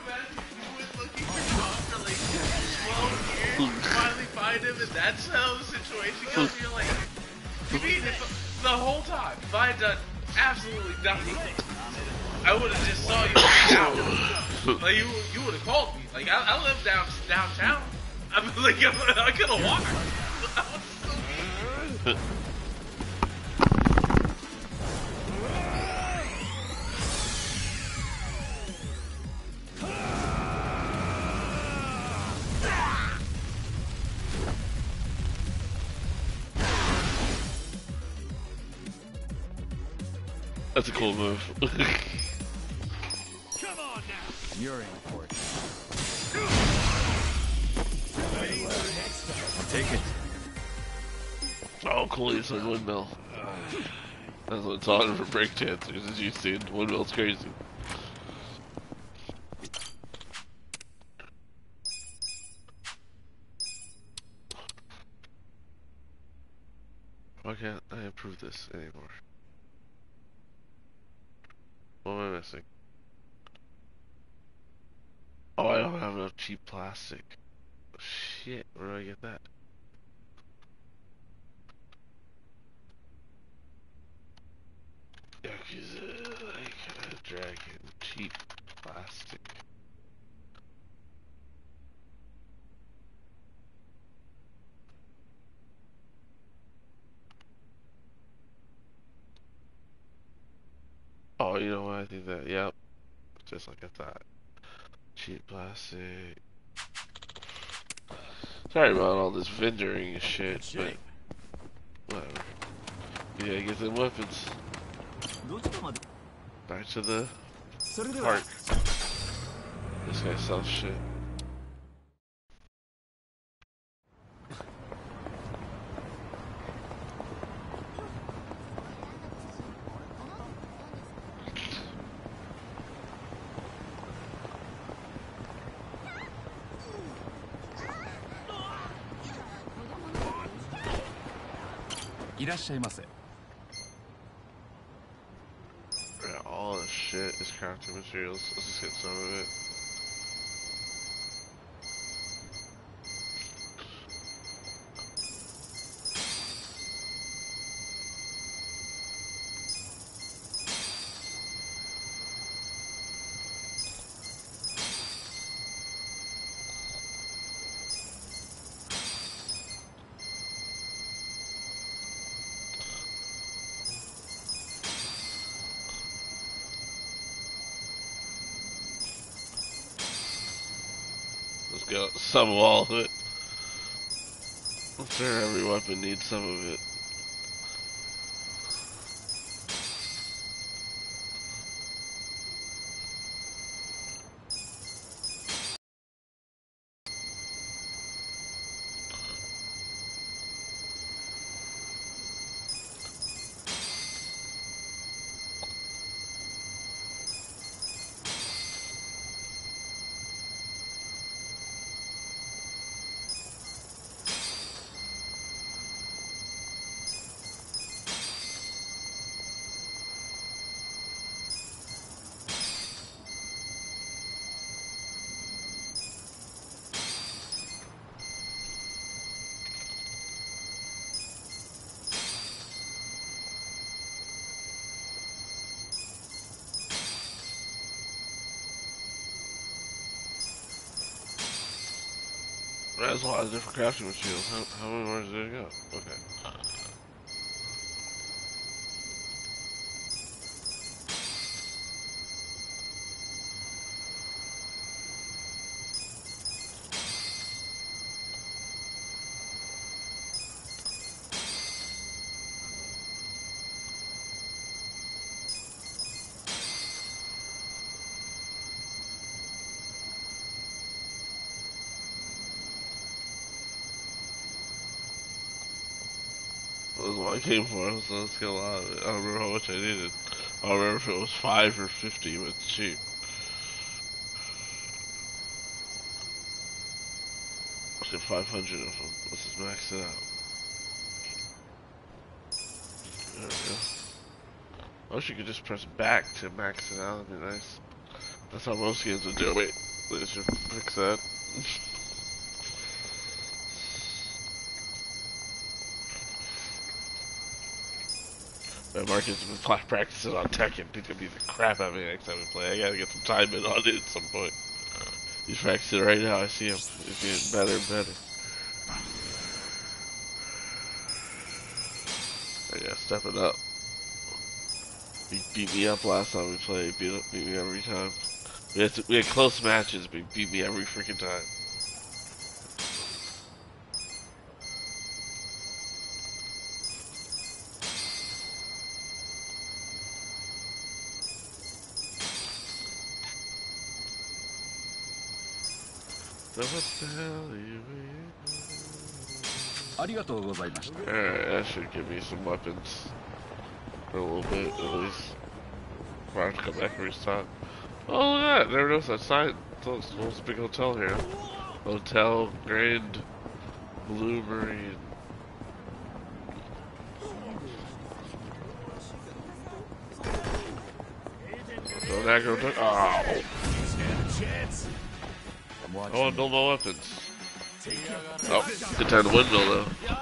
[SPEAKER 11] imagine if you went looking for Tom for like 12 years, you finally find him, and that's how the situation goes? You're like, you mean if the whole time, if I had done absolutely nothing, I would have just saw you. Like you, you would have called me. Like I, I live down downtown. (laughs) I'm like (laughs) I could have walked.
[SPEAKER 1] That's a cool move. (laughs)
[SPEAKER 4] Come on now.
[SPEAKER 5] You're in for it.
[SPEAKER 4] I'll take it.
[SPEAKER 1] oh, cool! He's on windmill. That's what it's on for breakdancers, as you see. Windmill's crazy. Why can't I improve this anymore? What am I missing? Oh, I don't have enough cheap plastic. Oh, shit, where do I get that? Yakuza, like uh, a dragon, cheap plastic. Oh, you know what? I think that. Yep. Just like I thought. Cheap plastic. Sorry about all this vendoring and shit, but whatever. Yeah, get the weapons. Back to the park. This guy sells shit. Yeah, all this shit is crafting materials. Let's just get some of it. Some of all of it. I'm sure every weapon needs some of it. That's a lot of different crafting materials. How, how many more did it go? Okay. I came for, so let's get a lot of it. I don't remember how much I needed. I don't remember if it was 5 or 50, but cheap. Let's get 500 of them. Let's just max it out. There we go. I wish you could just press back to max it out, that'd be nice. That's how most games would do it. Wait, let's just fix that. (laughs) Marcus has been practicing on Tekken. He's gonna beat the crap out of me next time we play. I gotta get some time in on it at some point. He's practicing right now. I see him. He's getting better and better. I gotta step it up. He beat me up last time we played. Beat, up, beat me every time. We had, to, we had close matches, but he beat me every freaking time. Alright, that should give me some weapons. A little bit, at least. If I have to come back every time. Oh, look at that! There goes that sign. It's a big hotel here. Hotel Grand Blue Marine. Go back, go back. Oh! Oh, no more weapons. Oh, good time to windmill though.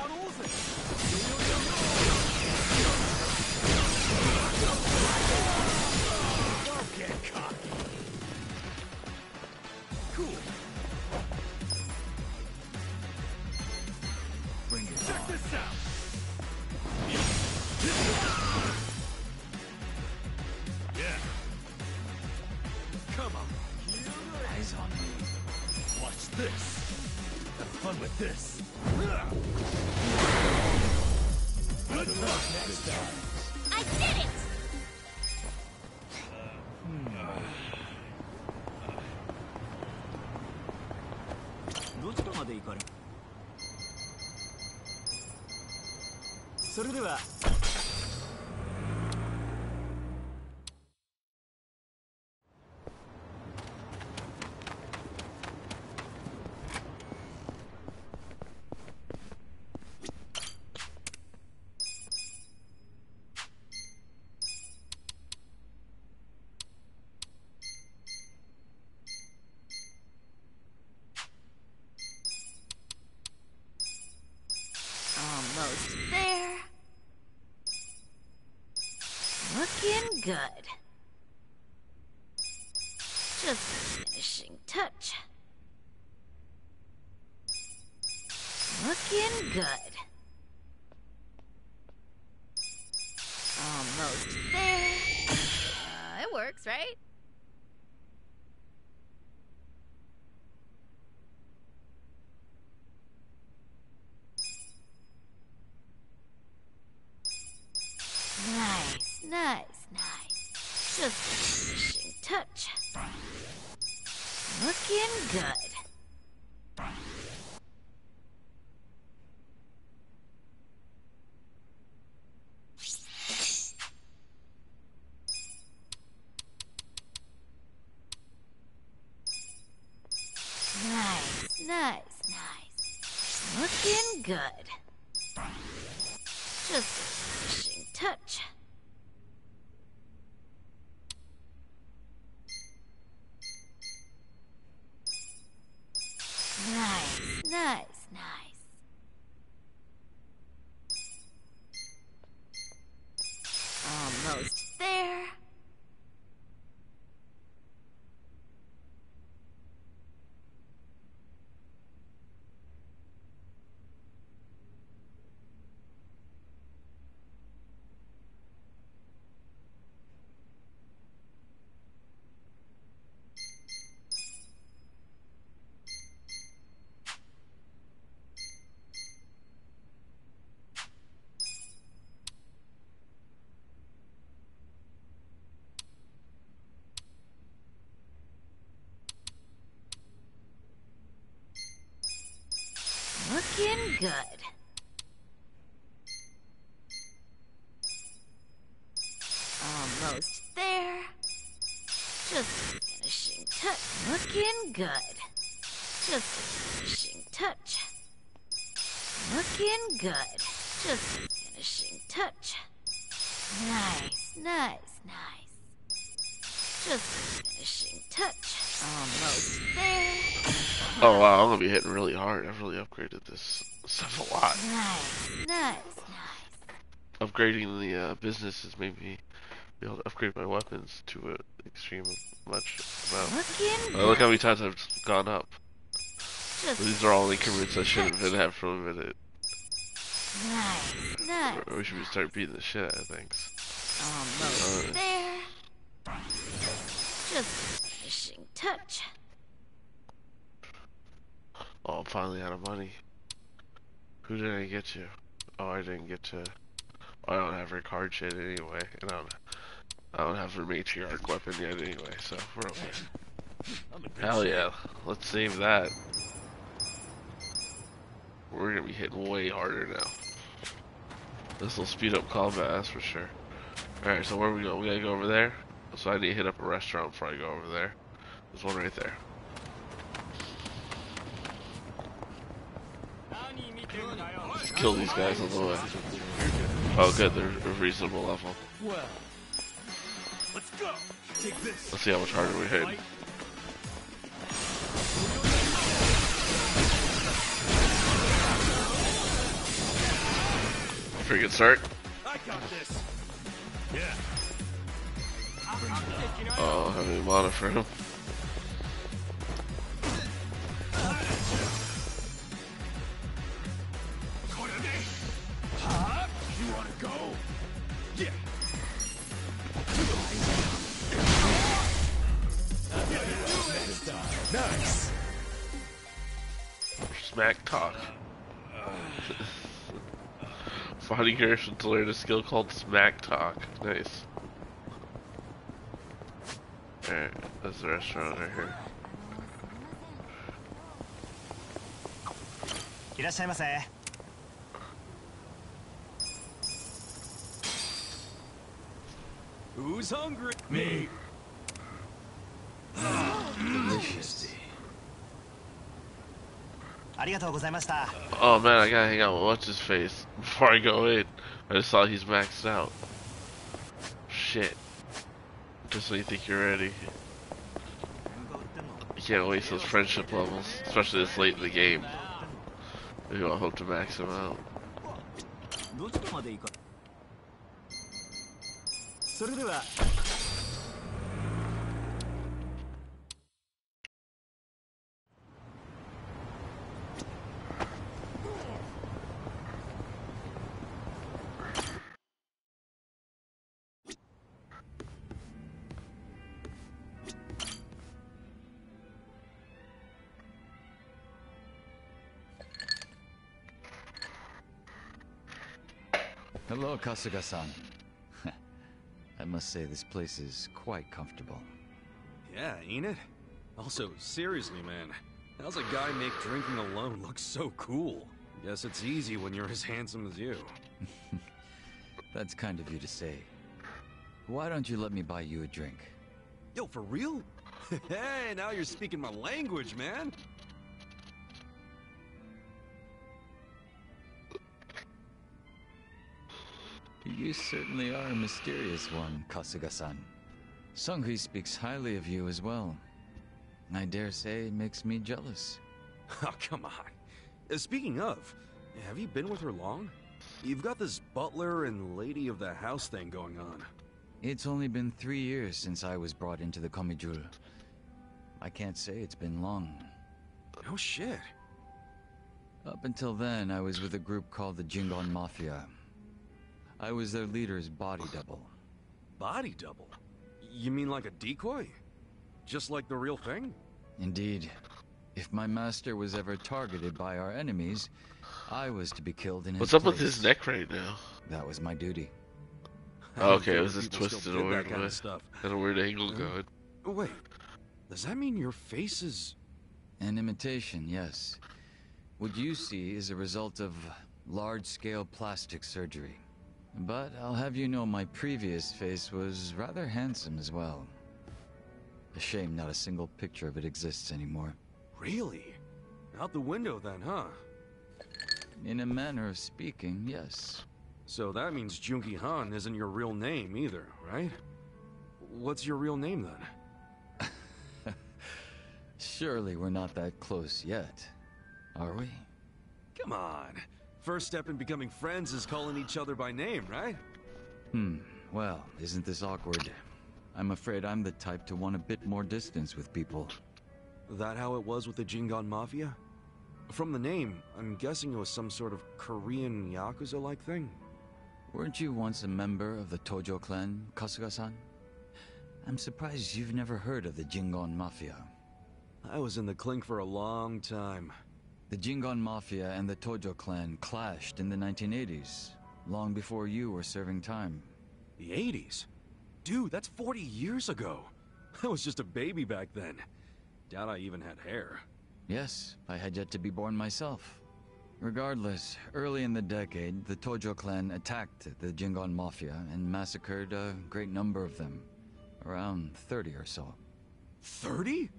[SPEAKER 4] Good.
[SPEAKER 6] Almost there. Just finishing touch. Looking good. Just finishing touch. Looking good. Just finishing touch. Nice, nice, nice. Just finishing touch. Almost there.
[SPEAKER 1] Oh wow, I'm gonna be hitting really hard. I've really upgraded this stuff a lot.
[SPEAKER 6] Nice, nice,
[SPEAKER 1] Upgrading the uh, business has made me be able to upgrade my weapons to an extreme much amount.
[SPEAKER 6] Looking
[SPEAKER 1] look how many times I've gone up.
[SPEAKER 6] Just
[SPEAKER 1] These are all increments I should have been at from a minute.
[SPEAKER 6] nice, nice.
[SPEAKER 1] We should start beating the shit out of things.
[SPEAKER 6] Almost
[SPEAKER 1] Uh,
[SPEAKER 6] there. Just a finishing touch.
[SPEAKER 1] Oh, I'm finally out of money. Who did I get to? Oh, I didn't get to. I don't have her card shit anyway, and I don't. I don't have her matriarch weapon yet anyway, so we're okay. Hell yeah, let's save that. We're gonna be hitting way harder now. This will speed up combat, that's for sure. Alright, so where we go? We gotta go over there. So I need to hit up a restaurant before I go over there. There's one right there. Just kill these guys on the way. Oh good, they're a reasonable level.
[SPEAKER 4] Well, let's go. Take this.
[SPEAKER 1] Let's see how much harder we hit. Pretty good start.
[SPEAKER 4] I got this. Yeah.
[SPEAKER 1] Oh, I have any mana for him. Fighting Harrison to learn a skill called Smack Talk. Nice. Alright, that's the restaurant right here.
[SPEAKER 12] いらっしゃいませ
[SPEAKER 4] Who's hungry? Me.
[SPEAKER 1] Oh man, I gotta hang out with what's his face before I go in. I just saw he's maxed out. Shit. Just when you think you're ready. You can't waste those friendship levels, especially this late in the game. You I hope to max them out.
[SPEAKER 12] どちらまで行かそれでは
[SPEAKER 2] Kasuga-san. (laughs) I must say this place is quite comfortable.
[SPEAKER 10] Yeah, ain't it? Also, seriously, man, how's a guy make drinking alone look so cool? Guess it's easy when you're as handsome as you. (laughs)
[SPEAKER 2] That's kind of you to say. Why don't you let me buy you a drink?
[SPEAKER 10] Yo, for real? (laughs) hey, now you're speaking my language, man.
[SPEAKER 2] You certainly are a mysterious one, Kasuga-san. Seong-hui speaks highly of you as well. I dare say it makes me jealous. (laughs)
[SPEAKER 10] Oh, come on. Uh, speaking of, have you been with her long? You've got this butler and lady of the house thing going on.
[SPEAKER 2] It's only been three years since I was brought into the Geomijul. I can't say it's been long.
[SPEAKER 10] No shit.
[SPEAKER 2] Up until then, I was with a group called the Jingweon Mafia. I was their leader's body double.
[SPEAKER 10] Body double? You mean like a decoy? Just like the real thing?
[SPEAKER 2] Indeed. If my master was ever targeted by our enemies, I was to be killed in his
[SPEAKER 1] What's up with
[SPEAKER 2] place.
[SPEAKER 1] his neck right now?
[SPEAKER 2] That was my duty.
[SPEAKER 1] Oh, okay, it was just
[SPEAKER 10] people still
[SPEAKER 1] twisted
[SPEAKER 10] did
[SPEAKER 1] a
[SPEAKER 10] that
[SPEAKER 1] weird
[SPEAKER 10] kind of stuff.
[SPEAKER 1] Had a weird angle uh, going.
[SPEAKER 10] Oh, wait. Does that mean your face is...
[SPEAKER 2] An imitation, yes. What you see is a result of large-scale plastic surgery. But I'll have you know my previous face was rather handsome as well. A shame not a single picture of it exists anymore.
[SPEAKER 10] Really? Out the window then, huh?
[SPEAKER 2] In a manner of speaking, yes.
[SPEAKER 10] So that means Joon-gi Han isn't your real name either, right? What's your real name then? (laughs)
[SPEAKER 2] Surely we're not that close yet, are we?
[SPEAKER 10] Come on. First step in becoming friends is calling each other by name, right?
[SPEAKER 2] Hmm, well, isn't this awkward? I'm afraid I'm the type to want a bit more distance with people.
[SPEAKER 10] That how it was with the Jingweon Mafia? From the name, I'm guessing it was some sort of Korean Yakuza-like thing.
[SPEAKER 2] Weren't you once a member of the Tojo clan, Kasuga-san? I'm surprised you've never heard of the Jingweon Mafia.
[SPEAKER 10] I was in the clink for a long time.
[SPEAKER 2] The Jingweon Mafia and the Tojo clan clashed in the 1980s, long before you were serving time.
[SPEAKER 10] The 80s? Dude, that's 40 years ago. (laughs) I was just a baby back then. Doubt I even had hair.
[SPEAKER 2] Yes, I had yet to be born myself. Regardless, early in the decade, the Tojo clan attacked the Jingweon Mafia and massacred a great number of them. Around 30 or so.
[SPEAKER 10] 30?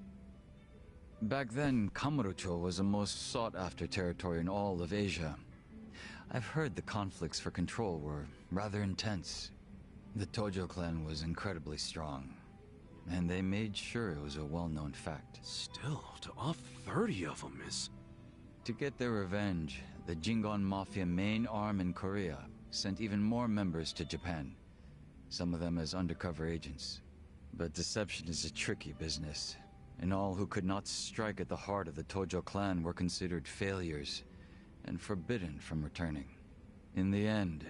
[SPEAKER 2] Back then, Kamurocho was the most sought-after territory in all of Asia. I've heard the conflicts for control were rather intense. The Tojo clan was incredibly strong, and they made sure it was a well-known fact.
[SPEAKER 10] Still, to off 30 of them is...
[SPEAKER 2] To get their revenge, the Jingweon Mafia main arm in Korea sent even more members to Japan, some of them as undercover agents. But deception is a tricky business, and all who could not strike at the heart of the Tojo clan were considered failures and forbidden from returning. In the end,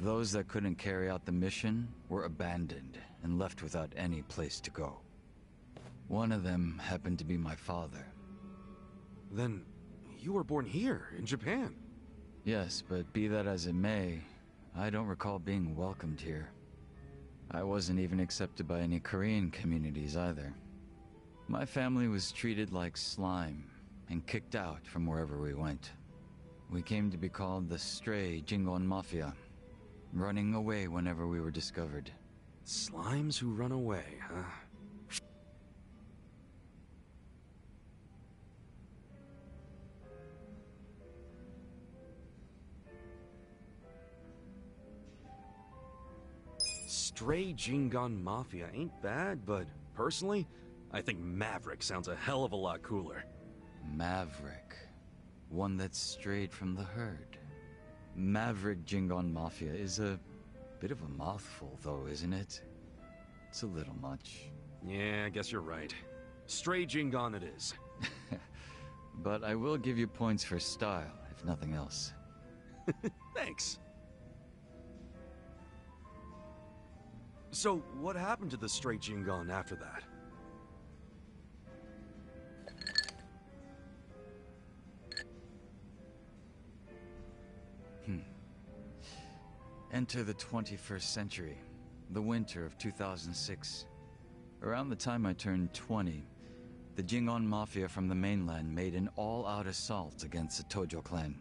[SPEAKER 2] those that couldn't carry out the mission were abandoned and left without any place to go. One of them happened to be my father.
[SPEAKER 10] Then you were born here, in Japan?
[SPEAKER 2] Yes, but be that as it may, I don't recall being welcomed here. I wasn't even accepted by any Korean communities either. My family was treated like slime and kicked out from wherever we went. We came to be called the Stray Jingweon Mafia, running away whenever we were discovered.
[SPEAKER 10] Slimes who run away, huh? Stray Jingweon Mafia ain't bad, but personally, I think Maverick sounds a hell of a lot cooler.
[SPEAKER 2] Maverick. One that's strayed from the herd. Maverick Jingweon Mafia is a bit of a mouthful, though, isn't it? It's a little much.
[SPEAKER 10] Yeah, I guess you're right. Stray Jingweon it is. (laughs) (laughs)
[SPEAKER 2] but I will give you points for style, if nothing else.
[SPEAKER 10] Thanks. So, what happened to the Stray Jingweon after that?
[SPEAKER 2] Enter the 21st century, the winter of 2006. Around the time I turned 20, the Jingweon Mafia from the mainland made an all-out assault against the Tojo clan.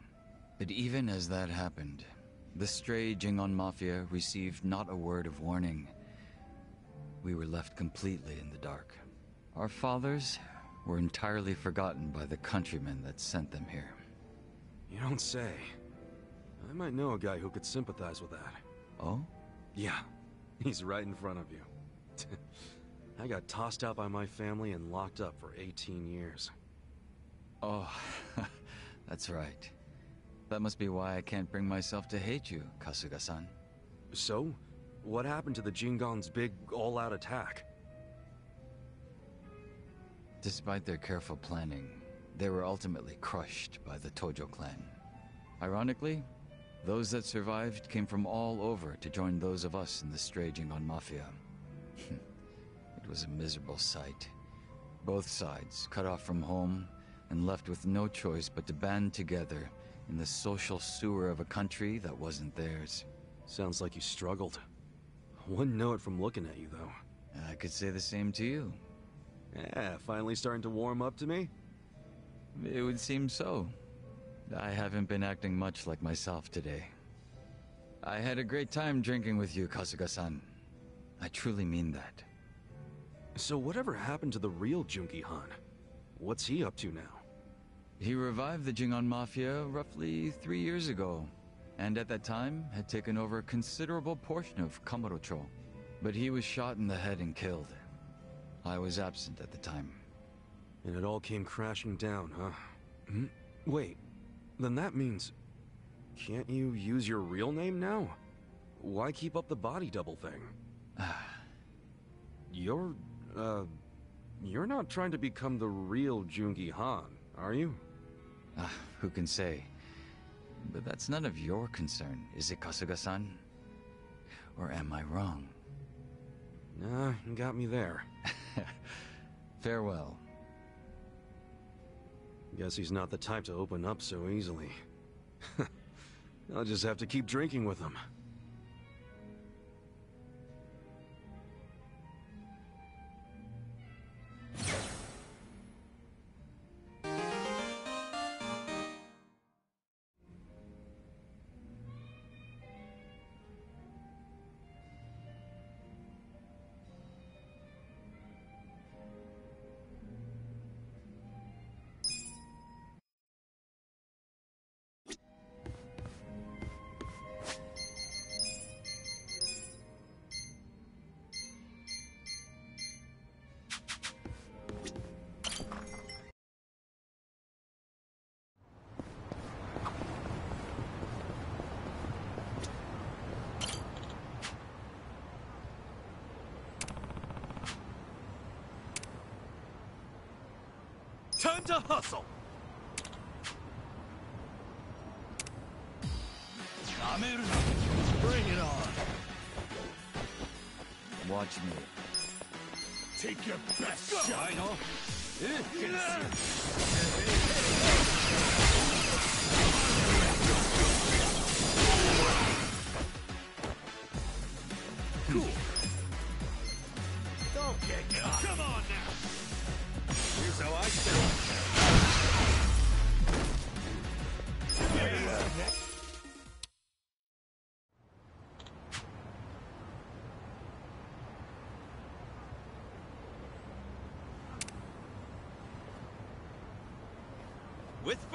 [SPEAKER 2] But even as that happened, the stray Jingweon Mafia received not a word of warning. We were left completely in the dark. Our fathers were entirely forgotten by the countrymen that sent them here.
[SPEAKER 10] You don't say. I might know a guy who could sympathize with that.
[SPEAKER 2] Oh?
[SPEAKER 10] Yeah, (laughs) he's right in front of you. (laughs) I got tossed out by my family and locked up for 18 years.
[SPEAKER 2] Oh, (laughs) that's right. That must be why I can't bring myself to hate you, Kasuga-san.
[SPEAKER 10] So, what happened to the Jingweon's big all-out attack?
[SPEAKER 2] Despite their careful planning, they were ultimately crushed by the Tojo clan. Ironically, those that survived came from all over to join those of us in the Stray on Mafia. (laughs) it was a miserable sight. Both sides cut off from home and left with no choice but to band together in the social sewer of a country that wasn't theirs.
[SPEAKER 10] Sounds like you struggled. Wouldn't know it from looking at you, though.
[SPEAKER 2] I could say the same to you.
[SPEAKER 10] Yeah, finally starting to warm up to me?
[SPEAKER 2] It would seem so. I haven't been acting much like myself today. I had a great time drinking with you, Kasuga-san. I truly mean that.
[SPEAKER 10] So whatever happened to the real Joon-gi Han? What's he up to now?
[SPEAKER 2] He revived the Jingweon Mafia roughly three years ago, and at that time had taken over a considerable portion of Kamurocho. But he was shot in the head and killed. I was absent at the time.
[SPEAKER 10] And it all came crashing down, huh? Hmm? Wait, then that means... Can't you use your real name now? Why keep up the body double thing? (sighs) you're, uh... You're not trying to become the real Joon-gi Han, are you?
[SPEAKER 2] Ah, who can say? But that's none of your concern, is it, Kasuga-san? Or am I wrong?
[SPEAKER 10] Nah, you got me there. (laughs)
[SPEAKER 2] Farewell.
[SPEAKER 10] Guess he's not the type to open up so easily. (laughs) I'll just have to keep drinking with him.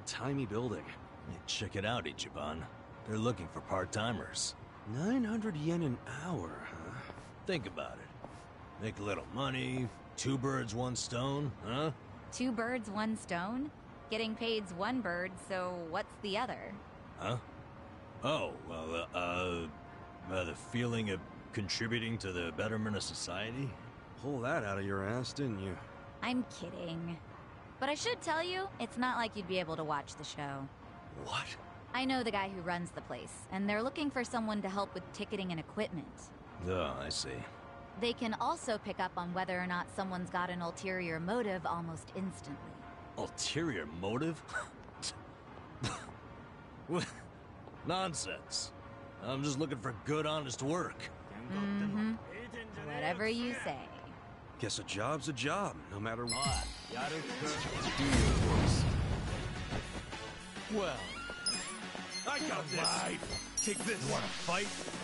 [SPEAKER 10] old-timey building.
[SPEAKER 12] Check it out, Ichiban. They're looking for part-timers.
[SPEAKER 10] 900 yen an hour, huh?
[SPEAKER 12] Think about it. Make a little money, two birds, one stone, huh?
[SPEAKER 6] Two birds, one stone? Getting paid's one bird, so what's the other?
[SPEAKER 12] Huh? Oh, well, uh, uh, uh, the feeling of contributing to the betterment of society?
[SPEAKER 10] Pull that out of your ass, didn't you?
[SPEAKER 6] I'm kidding. But I should tell you, it's not like you'd be able to watch the show.
[SPEAKER 12] What?
[SPEAKER 6] I know the guy who runs the place, and they're looking for someone to help with ticketing and equipment.
[SPEAKER 12] Oh, I see.
[SPEAKER 6] They can also pick up on whether or not someone's got an ulterior motive almost instantly.
[SPEAKER 12] Ulterior motive? What? Nonsense. I'm just looking for good, honest work.
[SPEAKER 6] Mm-hmm. Whatever you say.
[SPEAKER 10] Guess a job's a job, no matter what.
[SPEAKER 12] Do your worst.
[SPEAKER 4] Well, I got this. Take this. You want to fight?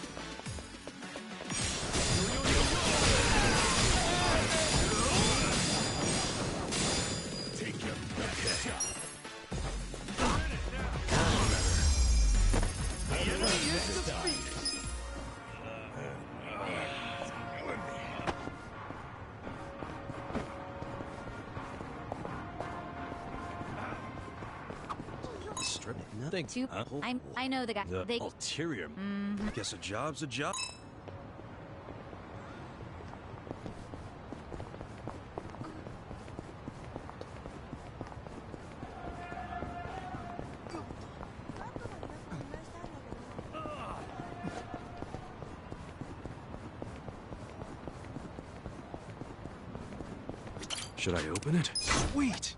[SPEAKER 10] Strip it.
[SPEAKER 6] Two.
[SPEAKER 10] Huh?
[SPEAKER 6] I'm. I know the guy.
[SPEAKER 3] The
[SPEAKER 6] They.
[SPEAKER 3] ulterior.
[SPEAKER 6] Mhm.
[SPEAKER 10] Guess a job's a job. Should I open it? Sweet!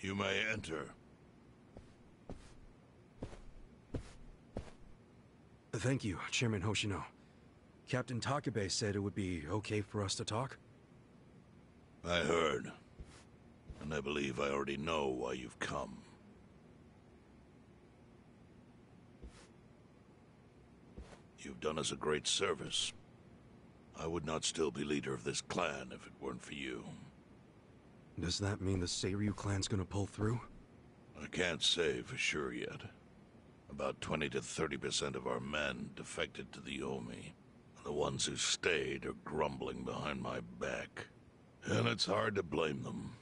[SPEAKER 13] You may enter.
[SPEAKER 10] Thank you, Chairman Hoshino. Captain Takabe said it would be okay for us to talk.
[SPEAKER 13] I heard. And I believe I already know why you've come. You've done us a great service. I would not still be leader of this clan if it weren't for you.
[SPEAKER 10] Does that mean the Seiryu clan's gonna pull through?
[SPEAKER 13] I can't say for sure yet. About 20 to 30% of our men defected to the Omi. The ones who stayed are grumbling behind my back. And it's hard to blame them.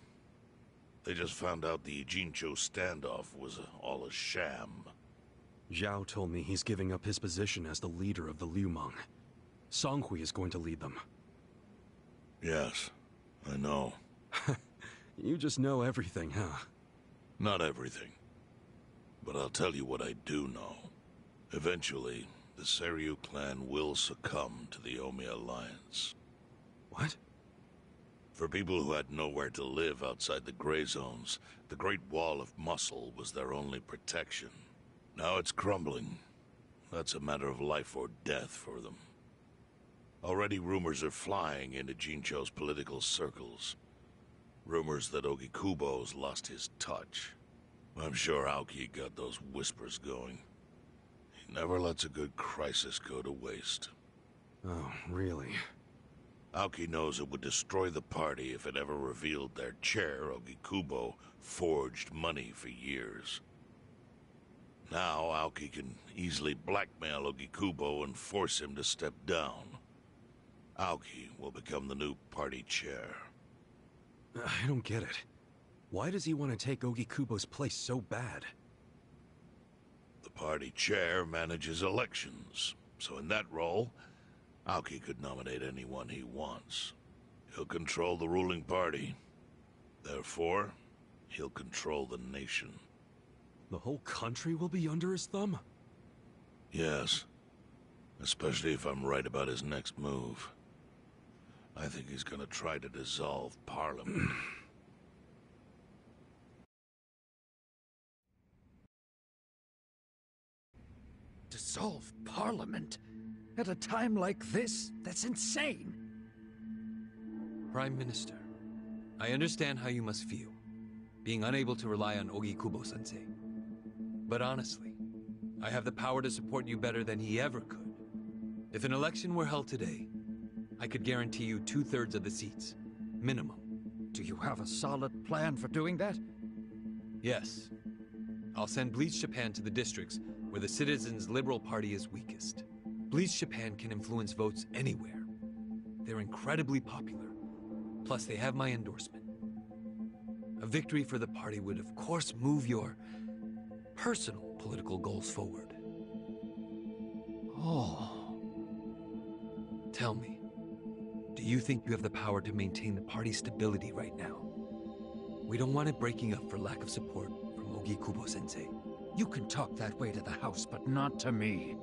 [SPEAKER 13] They just found out the Jincho standoff was all a sham.
[SPEAKER 10] Zhao told me he's giving up his position as the leader of the Liumang. Seong-hui is going to lead them.
[SPEAKER 13] Yes, I know. (laughs)
[SPEAKER 10] You just know everything, huh?
[SPEAKER 13] Not everything. But I'll tell you what I do know. Eventually, the Seiryu clan will succumb to the Omi Alliance.
[SPEAKER 10] What?
[SPEAKER 13] For people who had nowhere to live outside the gray zones, the Great Wall of Muscle was their only protection. Now it's crumbling. That's a matter of life or death for them. Already rumors are flying into Jincho's political circles. Rumors that Ogikubo's lost his touch. I'm sure Aoki got those whispers going. He never lets a good crisis go to waste.
[SPEAKER 10] Oh, really?
[SPEAKER 13] Aoki knows it would destroy the party if it ever revealed their chair, Ogikubo, forged money for years. Now Aoki can easily blackmail Ogikubo and force him to step down. Aoki will become the new party chair. (sighs)
[SPEAKER 10] I don't get it. Why does he want to take Ogikubo's place so bad?
[SPEAKER 13] The party chair manages elections, so in that role, Aoki could nominate anyone he wants. He'll control the ruling party. Therefore, he'll control the nation.
[SPEAKER 10] The whole country will be under his thumb?
[SPEAKER 13] Yes. Especially if I'm right about his next move. I think he's gonna try to dissolve Parliament. (clears throat)
[SPEAKER 14] Dissolve Parliament? At a time like this? That's insane.
[SPEAKER 15] Prime Minister, I understand how you must feel, being unable to rely on Ogikubo-sensei. But honestly, I have the power to support you better than he ever could. If an election were held today, I could guarantee you two-thirds of the seats. Minimum.
[SPEAKER 14] Do you have a solid plan for doing that?
[SPEAKER 15] Yes. I'll send Bleach Japan to the districts where the Citizens' Liberal Party is weakest. Bleach Japan can influence votes anywhere. They're incredibly popular. Plus, they have my endorsement. A victory for the party would, of course, move your personal political goals forward.
[SPEAKER 14] Oh.
[SPEAKER 15] Tell me, do you think you have the power to maintain the party's stability right now? We don't want it breaking up for lack of support from Ogikubo sensei.
[SPEAKER 14] You can talk that way to the house, but not to me.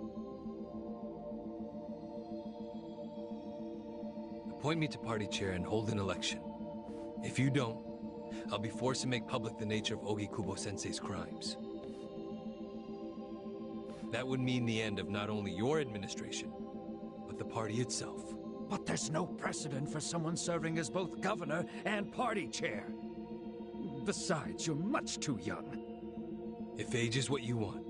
[SPEAKER 15] Appoint me to party chair and hold an election. If you don't, I'll be forced to make public the nature of Ogikubo Sensei's crimes. That would mean the end of not only your administration, but the party itself.
[SPEAKER 14] But there's no precedent for someone serving as both governor and party chair. Besides, you're much too young.
[SPEAKER 15] If age is what you want,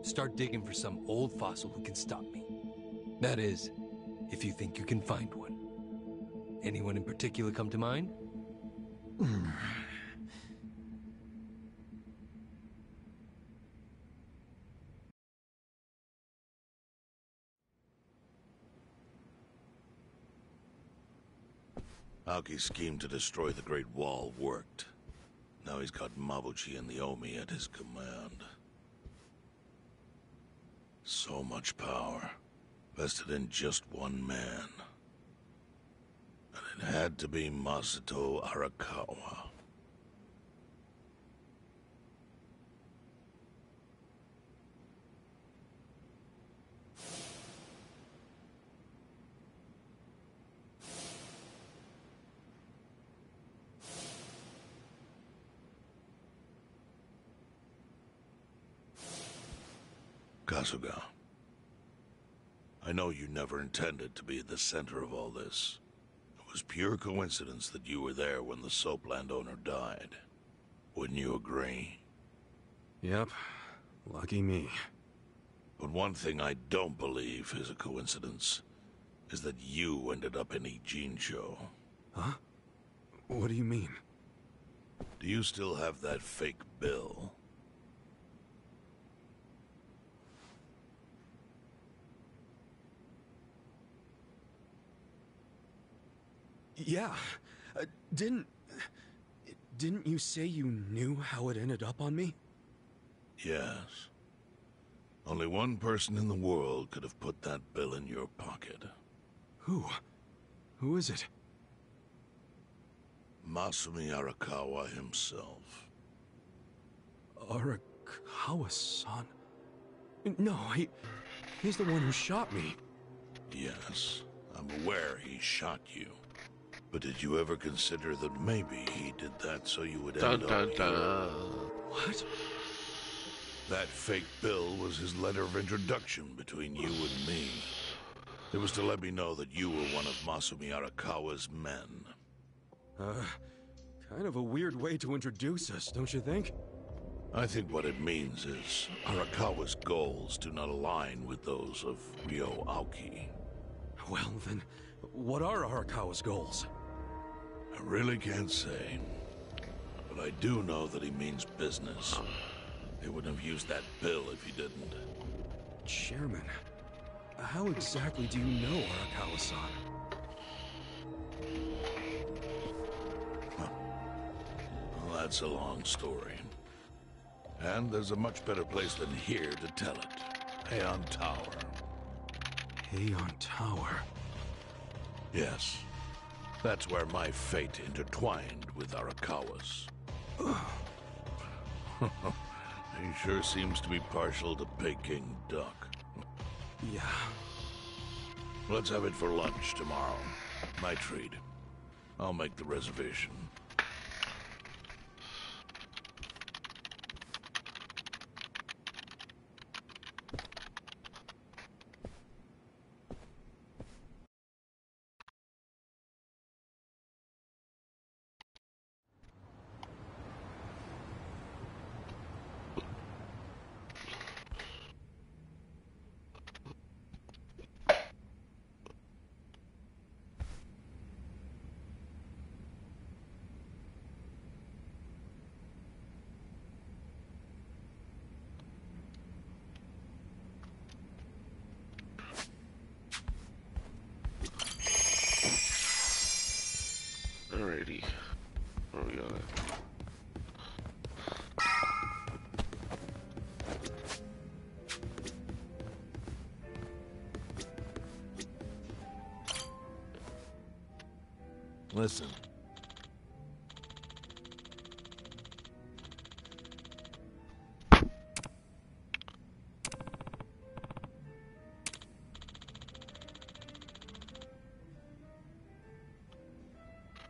[SPEAKER 15] start digging for some old fossil who can stop me. That is, if you think you can find one. Anyone in particular come to mind?
[SPEAKER 13] Aoki's scheme to destroy the Great Wall worked. Now he's got Mabuchi and the Omi at his command. So much power, vested in just one man. And it had to be Masumi Arakawa. Kasuga. I know you never intended to be at the center of all this. It was pure coincidence that you were there when the soapland owner died. Wouldn't you agree?
[SPEAKER 10] Yep. Lucky me.
[SPEAKER 13] But one thing I don't believe is a coincidence is that you ended up in Ijincho.
[SPEAKER 10] Huh? What do you mean?
[SPEAKER 13] Do you still have that fake bill?
[SPEAKER 10] Yeah. Uh, didn't... Didn't you say you knew how it ended up on me?
[SPEAKER 13] Yes. Only one person in the world could have put that bill in your pocket.
[SPEAKER 10] Who? Who is it?
[SPEAKER 13] Masumi Arakawa himself.
[SPEAKER 10] Arakawa-san? No, he... He's the one who shot me.
[SPEAKER 13] Yes, I'm aware he shot you. But did you ever consider that maybe he did that so you would
[SPEAKER 1] Dun
[SPEAKER 13] end
[SPEAKER 1] dun
[SPEAKER 13] up...
[SPEAKER 1] dun.
[SPEAKER 10] What?
[SPEAKER 13] That fake bill was his letter of introduction between you and me. It was to let me know that you were one of Masumi Arakawa's men.
[SPEAKER 10] Uh, kind of a weird way to introduce us, don't you think?
[SPEAKER 13] I think what it means is Arakawa's goals do not align with those of Ryo Aoki.
[SPEAKER 10] Well, then, what are Arakawa's goals?
[SPEAKER 13] I really can't say. But I do know that he means business. They wouldn't have used that bill if he didn't.
[SPEAKER 10] Chairman, how exactly do you know Arakawa-san?
[SPEAKER 13] Well, that's a long story. And there's a much better place than here to tell it. Heian Tower.
[SPEAKER 10] Heian Tower?
[SPEAKER 13] Yes. That's where my fate intertwined with Arakawa's. (sighs) he sure seems to be partial to Peking duck.
[SPEAKER 10] Yeah.
[SPEAKER 13] Let's have it for lunch tomorrow. My treat. I'll make the reservation. Listen.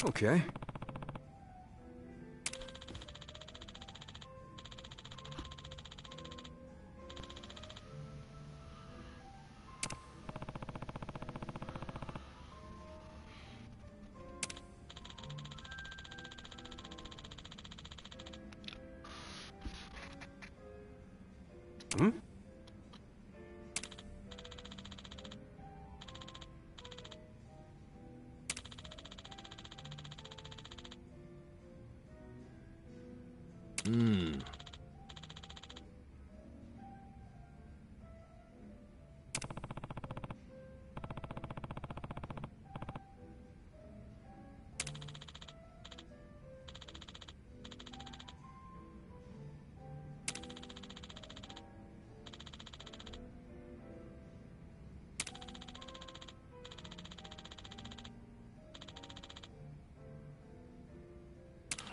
[SPEAKER 10] Okay.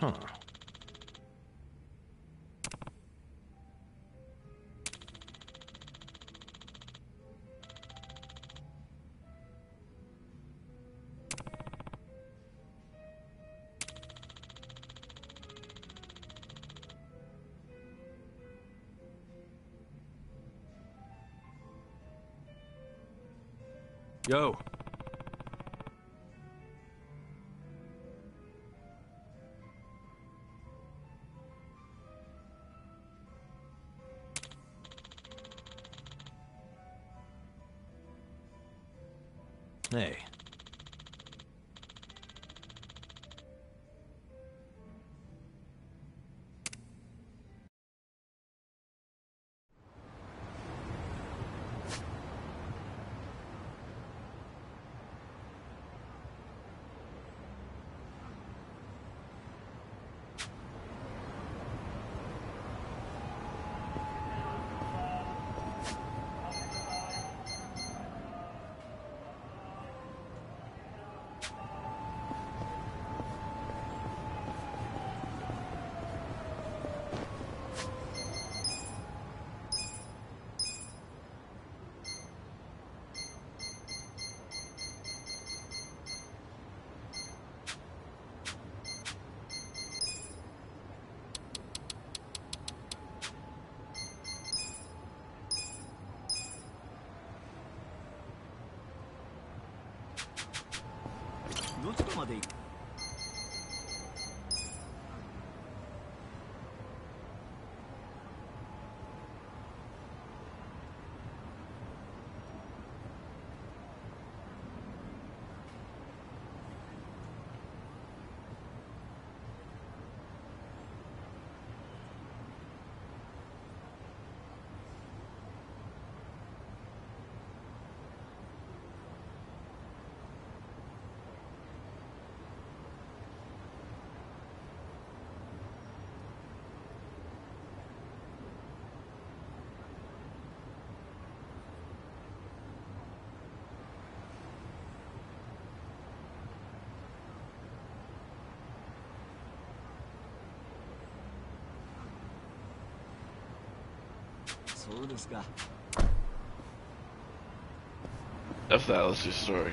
[SPEAKER 12] Huh. Yo.
[SPEAKER 4] どちらまで行く。そうですか。
[SPEAKER 3] That's was your story.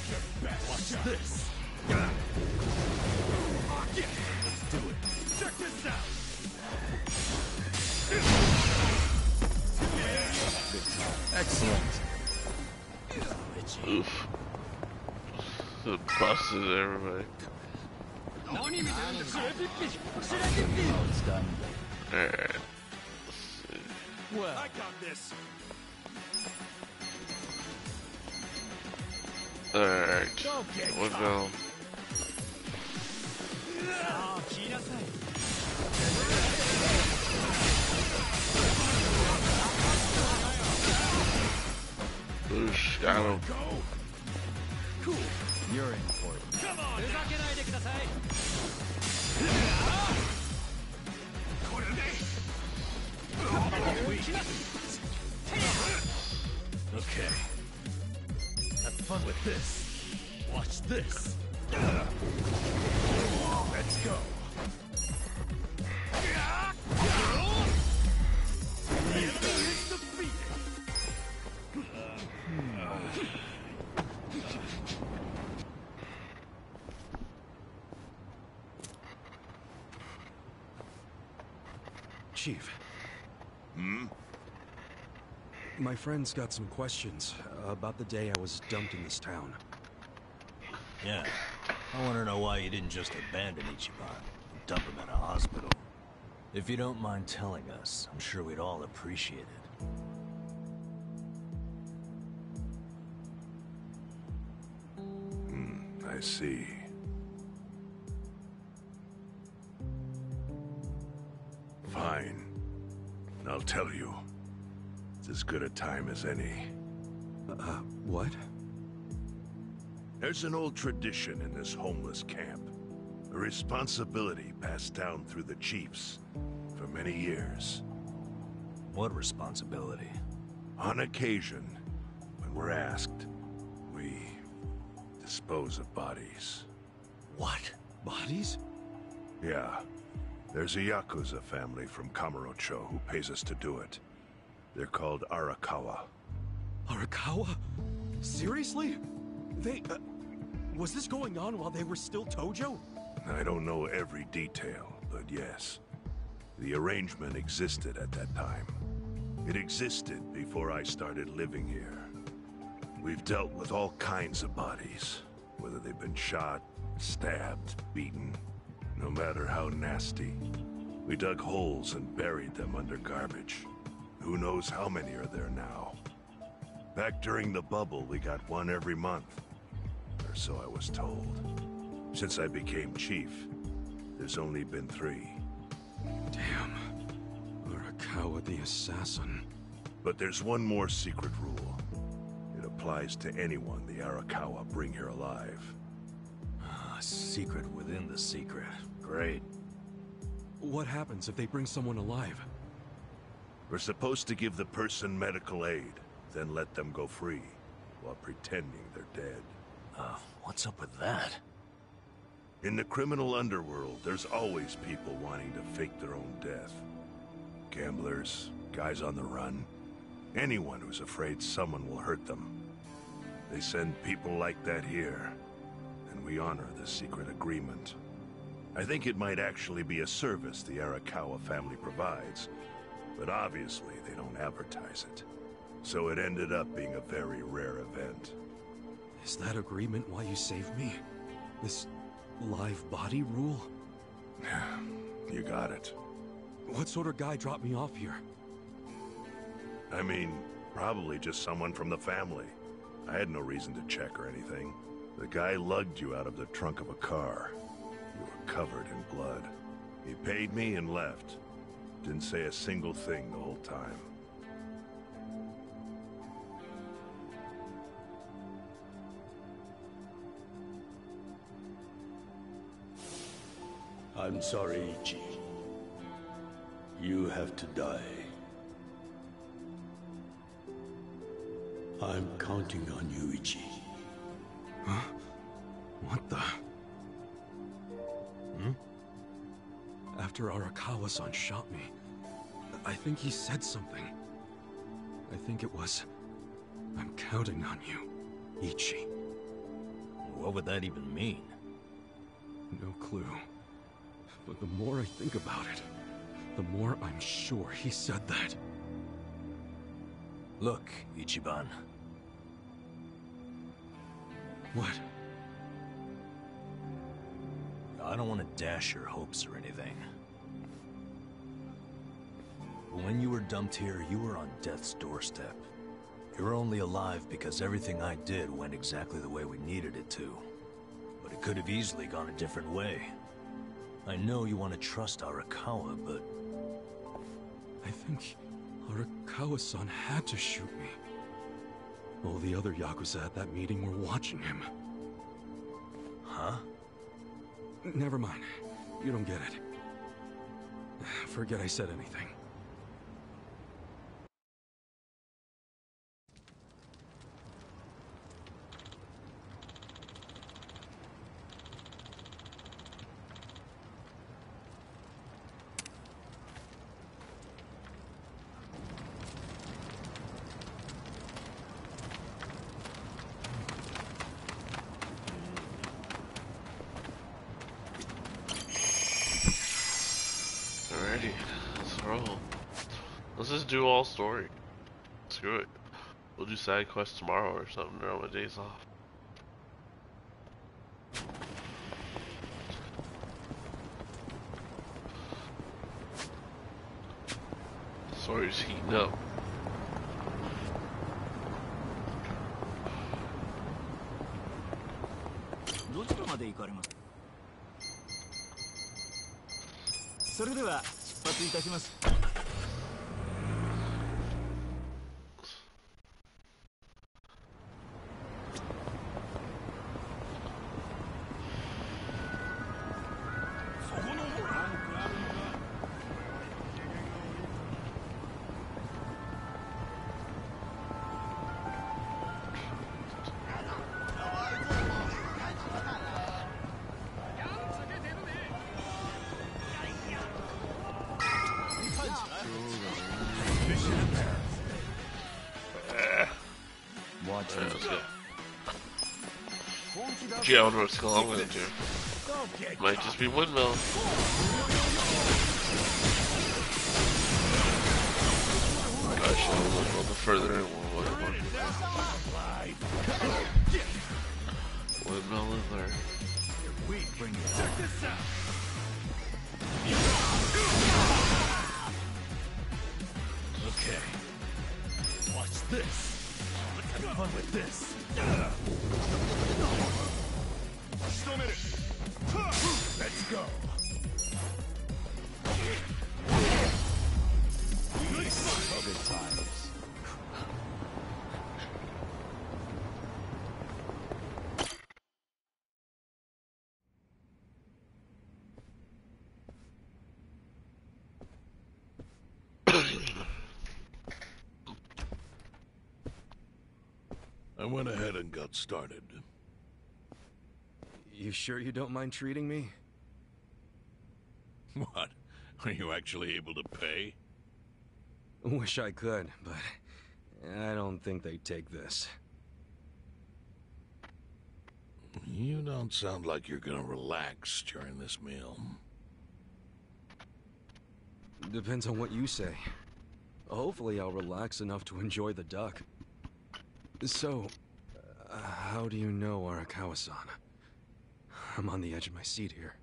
[SPEAKER 3] It
[SPEAKER 1] busted everybody. Alright.
[SPEAKER 7] Well, I got this.
[SPEAKER 1] Alright. We'll go.
[SPEAKER 10] Chief,
[SPEAKER 3] Hmm?
[SPEAKER 10] my friend's got some questions about the day I was dumped in this town.
[SPEAKER 12] Yeah. I want to know why you didn't just abandon Ichiban and dump him in a hospital. If you don't mind telling us, I'm sure we'd all appreciate it.
[SPEAKER 3] Hmm, I see. Good a time as any.
[SPEAKER 10] Uh, what?
[SPEAKER 3] There's an old tradition in this homeless camp. A responsibility passed down through the chiefs for many years.
[SPEAKER 12] What responsibility?
[SPEAKER 3] On occasion, when we're asked, we dispose of bodies.
[SPEAKER 12] What?
[SPEAKER 10] Bodies?
[SPEAKER 3] Yeah. There's a Yakuza family from Kamurocho who pays us to do it. They're called Arakawa.
[SPEAKER 10] Arakawa? Seriously? They, uh, was this going on while they were still Tojo?
[SPEAKER 3] I don't know every detail, but yes. The arrangement existed at that time. It existed before I started living here. We've dealt with all kinds of bodies, whether they've been shot, stabbed, beaten, no matter how nasty. We dug holes and buried them under garbage. Who knows how many are there now? Back during the bubble, we got one every month. Or so I was told. Since I became chief, there's only been three.
[SPEAKER 10] Damn. Arakawa the assassin.
[SPEAKER 3] But there's one more secret rule. It applies to anyone the Arakawa bring here alive.
[SPEAKER 12] Ah, secret within the secret. Great.
[SPEAKER 10] What happens if they bring someone alive?
[SPEAKER 3] We're supposed to give the person medical aid, then let them go free, while pretending they're dead.
[SPEAKER 12] Uh, what's up with that?
[SPEAKER 3] In the criminal underworld, there's always people wanting to fake their own death. Gamblers, guys on the run, anyone who's afraid someone will hurt them. They send people like that here, and we honor the secret agreement. I think it might actually be a service the Arakawa family provides, but obviously they don't advertise it. So it ended up being a very rare event.
[SPEAKER 10] Is that agreement why you saved me? This live body rule?
[SPEAKER 3] Yeah, (sighs) you got it.
[SPEAKER 10] What sort of guy dropped me off here?
[SPEAKER 3] I mean, probably just someone from the family. I had no reason to check or anything. The guy lugged you out of the trunk of a car. You were covered in blood. He paid me and left. Didn't say a single thing the whole time.
[SPEAKER 16] I'm sorry, Ichi. You have to die. I'm counting on you, Ichi.
[SPEAKER 10] Huh? What the?
[SPEAKER 12] Hmm?
[SPEAKER 10] After Arakawa-san shot me, I think he said something. I think it was, I'm counting on you, Ichi.
[SPEAKER 12] What would that even mean?
[SPEAKER 10] No clue. But the more I think about it, the more I'm sure he said that.
[SPEAKER 12] Look, Ichiban.
[SPEAKER 15] What?
[SPEAKER 12] I don't want to dash your hopes or anything. But when you were dumped here, you were on death's doorstep. You're only alive because everything I did went exactly the way we needed it to. But it could have easily gone a different way. I know you want to trust Arakawa, but...
[SPEAKER 10] I think Arakawa-san had to shoot me. All the other Yakuza at that meeting were watching him.
[SPEAKER 12] Huh?
[SPEAKER 10] Never mind. You don't get it. Forget I said anything.
[SPEAKER 1] Alrighty, let's roll. Let's just do all story. Screw it. We'll do side quests tomorrow or something during my days off. Story's heating up.
[SPEAKER 17] どちらまで行かれますそれでは出発いたします「
[SPEAKER 1] Yeah, I wonder what skill I'm gonna do. Might just be windmill. I should have looked a little further. Windmill Littler.
[SPEAKER 4] Check this out. Okay. Watch this. Fun with this.
[SPEAKER 13] I went ahead and got started.
[SPEAKER 10] You sure you don't mind treating me? (laughs)
[SPEAKER 13] What? Are you actually able to pay?
[SPEAKER 10] Wish I could, but I don't think they take this.
[SPEAKER 13] You don't sound like you're gonna relax during this meal.
[SPEAKER 10] Depends on what you say. Hopefully I'll relax enough to enjoy the duck. So, uh, how do you know Arakawa-san? I'm on the edge of my seat here.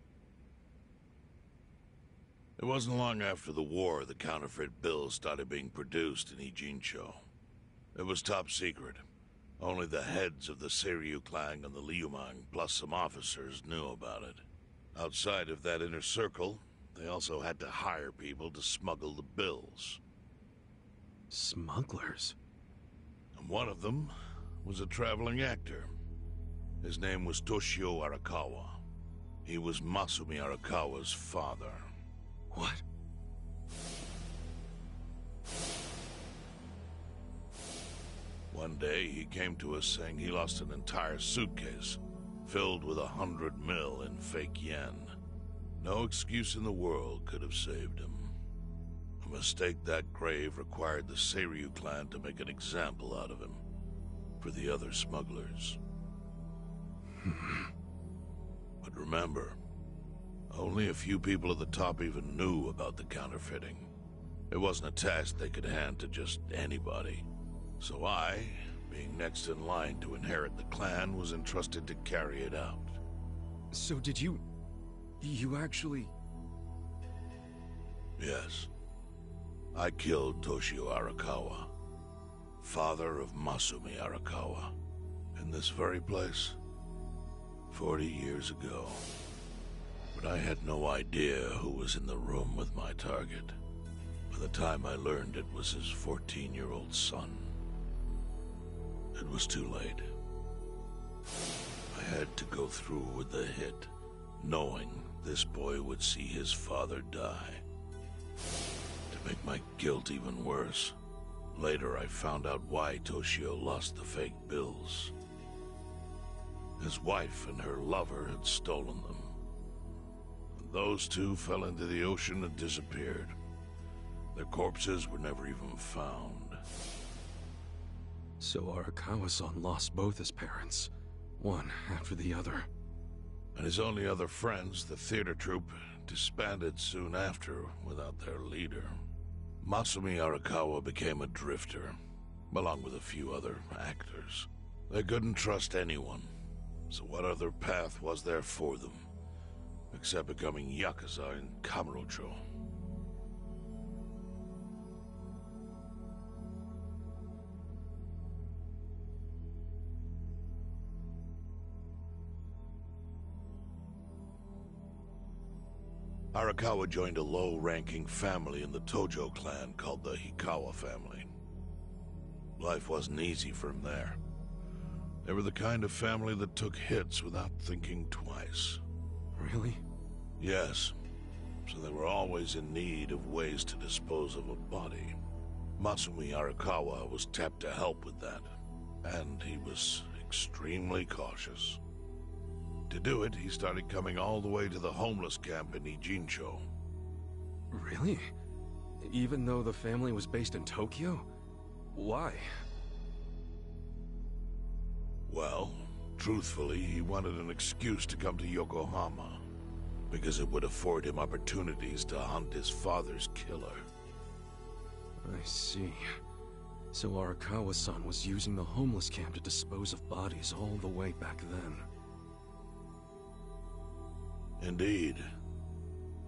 [SPEAKER 13] It wasn't long after the war the counterfeit bills started being produced in Ijincho. It was top secret. Only the heads of the Seiryu clan and the Liumang, plus some officers, knew about it. Outside of that inner circle, they also had to hire people to smuggle the bills.
[SPEAKER 10] Smugglers?
[SPEAKER 13] And one of them was a traveling actor. His name was Toshio Arakawa. He was Masumi Arakawa's father.
[SPEAKER 10] What?
[SPEAKER 13] One day, he came to us saying he lost an entire suitcase filled with a hundred mil in fake yen. No excuse in the world could have saved him. Mistake that grave required the Seiryu clan to make an example out of him for the other smugglers. (laughs) but remember, only a few people at the top even knew about the counterfeiting. It wasn't a task they could hand to just anybody. So I, being next in line to inherit the clan, was entrusted to carry it out.
[SPEAKER 10] So did you... You actually...
[SPEAKER 13] Yes. I killed Toshio Arakawa, father of Masumi Arakawa, in this very place, 40 years ago. But I had no idea who was in the room with my target. By the time I learned it was his 14-year-old son. It was too late. I had to go through with the hit, knowing this boy would see his father die. To make my guilt even worse, later I found out why Toshio lost the fake bills. His wife and her lover had stolen them. Those two fell into the ocean and disappeared. Their corpses were never even found.
[SPEAKER 10] So Arakawa-san lost both his parents, one after the other.
[SPEAKER 13] And his only other friends, the theater troupe, disbanded soon after without their leader. Masumi Arakawa became a drifter, along with a few other actors. They couldn't trust anyone, so what other path was there for them? Except becoming Yakuza in Kamurocho. Arakawa joined a low-ranking family in the Tojo clan called the Hikawa family. Life wasn't easy for him there. They were the kind of family that took hits without thinking twice.
[SPEAKER 10] Really?
[SPEAKER 13] Yes. So they were always in need of ways to dispose of a body. Masumi Arakawa was tapped to help with that, and he was extremely cautious. To do it, he started coming all the way to the homeless camp in Ijincho.
[SPEAKER 10] Really? Even though the family was based in Tokyo? Why?
[SPEAKER 13] Well, truthfully, he wanted an excuse to come to Yokohama, because it would afford him opportunities to hunt his father's killer.
[SPEAKER 10] I see. So Arakawa-san was using the homeless camp to dispose of bodies all the way back then.
[SPEAKER 13] Indeed.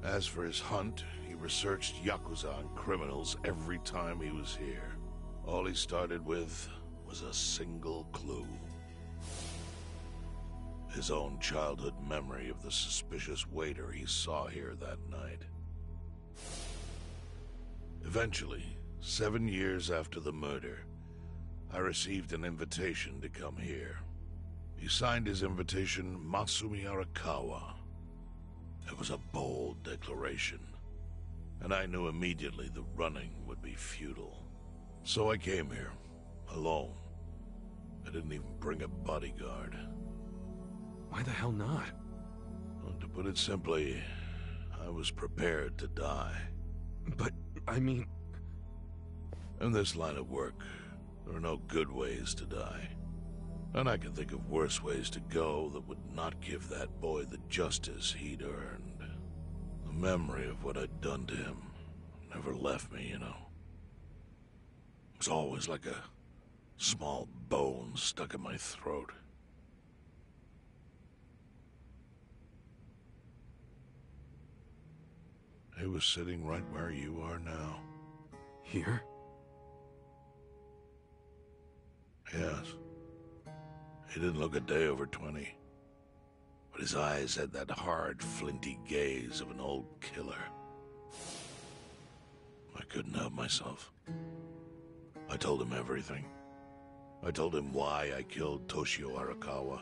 [SPEAKER 13] As for his hunt, he researched Yakuza and criminals every time he was here. All he started with was a single clue. His own childhood memory of the suspicious waiter he saw here that night. Eventually, seven years after the murder, I received an invitation to come here. He signed his invitation Masumi Arakawa. It was a bold declaration, and I knew immediately the running would be futile. So I came here, alone. I didn't even bring a bodyguard.
[SPEAKER 10] Why the hell not?
[SPEAKER 13] Well, to put it simply, I was prepared to die.
[SPEAKER 10] But, I mean...
[SPEAKER 13] In this line of work, there are no good ways to die. And I can think of worse ways to go that would not give that boy the justice he'd earned. The memory of what I'd done to him never left me, you know. It was always like a small bone stuck in my throat. He was sitting right where you are now.
[SPEAKER 10] Here?
[SPEAKER 13] Yes. He didn't look a day over 20. But his eyes had that hard, flinty gaze of an old killer. I couldn't help myself. I told him everything. I told him why I killed Toshio Arakawa.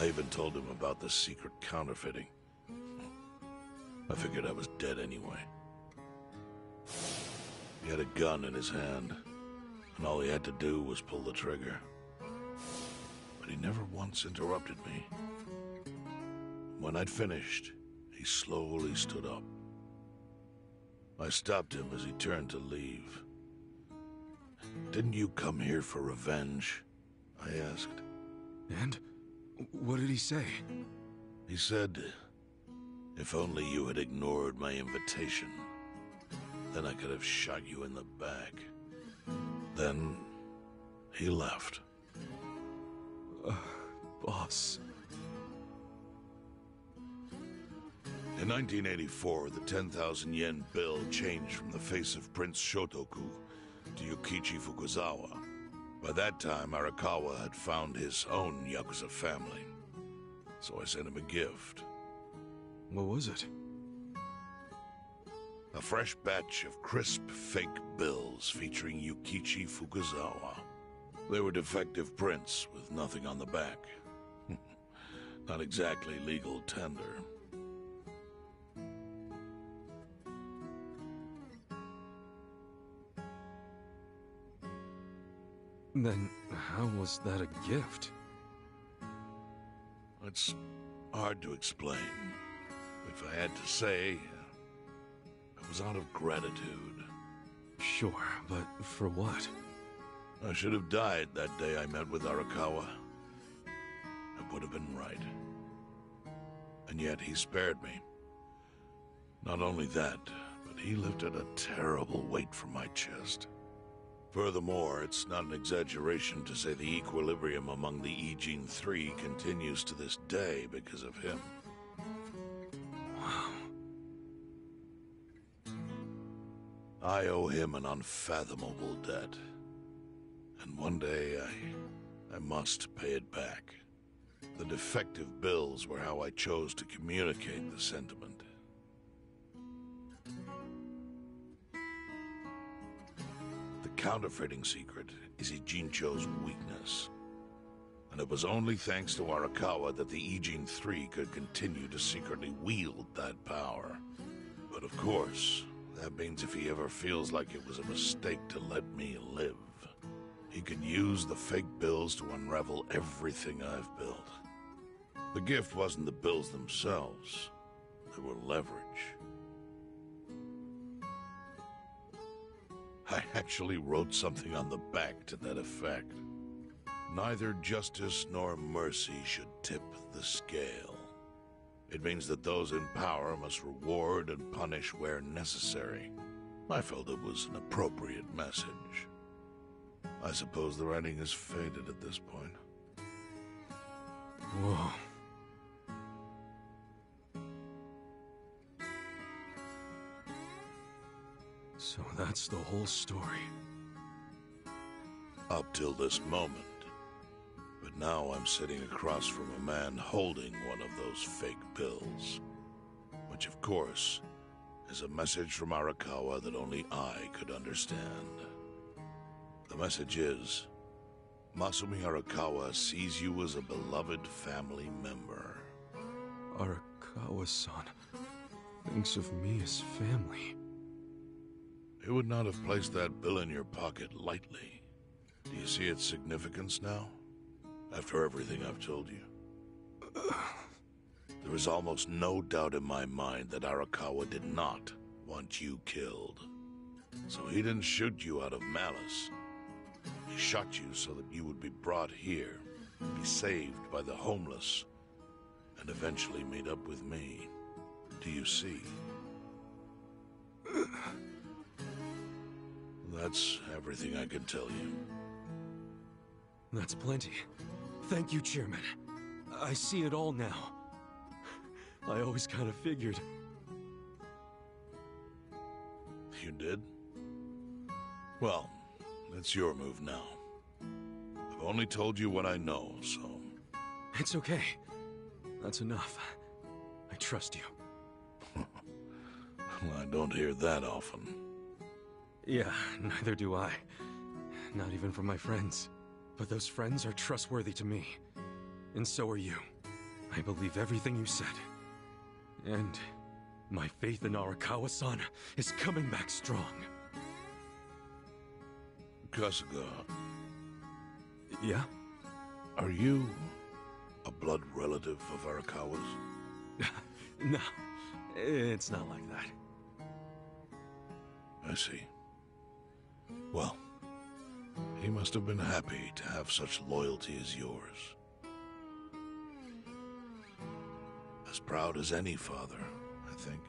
[SPEAKER 13] I even told him about the secret counterfeiting. I figured I was dead anyway. He had a gun in his hand, and all he had to do was pull the trigger. But he never once interrupted me. When I'd finished, he slowly stood up. I stopped him as he turned to leave. Didn't you come here for revenge? I asked.
[SPEAKER 10] And? What did he say?
[SPEAKER 13] He said, if only you had ignored my invitation, then I could have shot you in the back. Then he left.
[SPEAKER 10] Uh, (sighs) boss.
[SPEAKER 13] In 1984, the 10,000 yen bill changed from the face of Prince Shotoku to Yukichi Fukuzawa. By that time, Arakawa had found his own Yakuza family. So I sent him a gift.
[SPEAKER 10] What was it?
[SPEAKER 13] A fresh batch of crisp fake bills featuring Yukichi Fukuzawa. They were defective prints with nothing on the back. (laughs) Not exactly legal tender.
[SPEAKER 10] Then how was that a gift?
[SPEAKER 13] It's hard to explain. If I had to say, it was out of gratitude.
[SPEAKER 10] Sure, but for what?
[SPEAKER 13] I should have died that day I met with Arakawa. It would have been right. And yet he spared me. Not only that, but he lifted a terrible weight from my chest. Furthermore, it's not an exaggeration to say the equilibrium among the Ijin 3 continues to this day because of him.
[SPEAKER 10] Wow.
[SPEAKER 13] I owe him an unfathomable debt. One day I... I must pay it back. The defective bills were how I chose to communicate the sentiment. The counterfeiting secret is Ijincho's weakness. And it was only thanks to Arakawa that the Ijin 3 could continue to secretly wield that power. But of course, that means if he ever feels like it was a mistake to let me live, he can use the fake bills to unravel everything I've built. The gift wasn't the bills themselves. They were leverage. I actually wrote something on the back to that effect. Neither justice nor mercy should tip the scale. It means that those in power must reward and punish where necessary. I felt it was an appropriate message. I suppose the writing is faded at this point.
[SPEAKER 10] Whoa. So that's the whole story.
[SPEAKER 13] Up till this moment. But now I'm sitting across from a man holding one of those fake bills. Which, of course, is a message from Arakawa that only I could understand. The message is, Masumi Arakawa sees you as a beloved family member.
[SPEAKER 10] Arakawa-san thinks of me as family.
[SPEAKER 13] He would not have placed that bill in your pocket lightly. Do you see its significance now? After everything I've told you? (sighs) There is almost no doubt in my mind that Arakawa did not want you killed. So he didn't shoot you out of malice. He shot you so that you would be brought here, be saved by the homeless, and eventually meet up with me. Do you see? That's everything I can tell you.
[SPEAKER 10] That's plenty. Thank you, Chairman. I see it all now. I always kind of figured.
[SPEAKER 13] You did? Well, it's your move now. I've only told you what I know, so...
[SPEAKER 10] It's okay. That's enough. I trust you. (laughs)
[SPEAKER 13] well, I don't hear that often.
[SPEAKER 10] Yeah, neither do I. Not even from my friends. But those friends are trustworthy to me. And so are you. I believe everything you said. And my faith in Arakawa-san is coming back strong.
[SPEAKER 13] Kasuga.
[SPEAKER 10] Yeah?
[SPEAKER 13] Are you a blood relative of Arakawa's? (laughs)
[SPEAKER 10] no, it's not like that.
[SPEAKER 13] I see. Well, he must have been happy to have such loyalty as yours. As proud as any father, I think.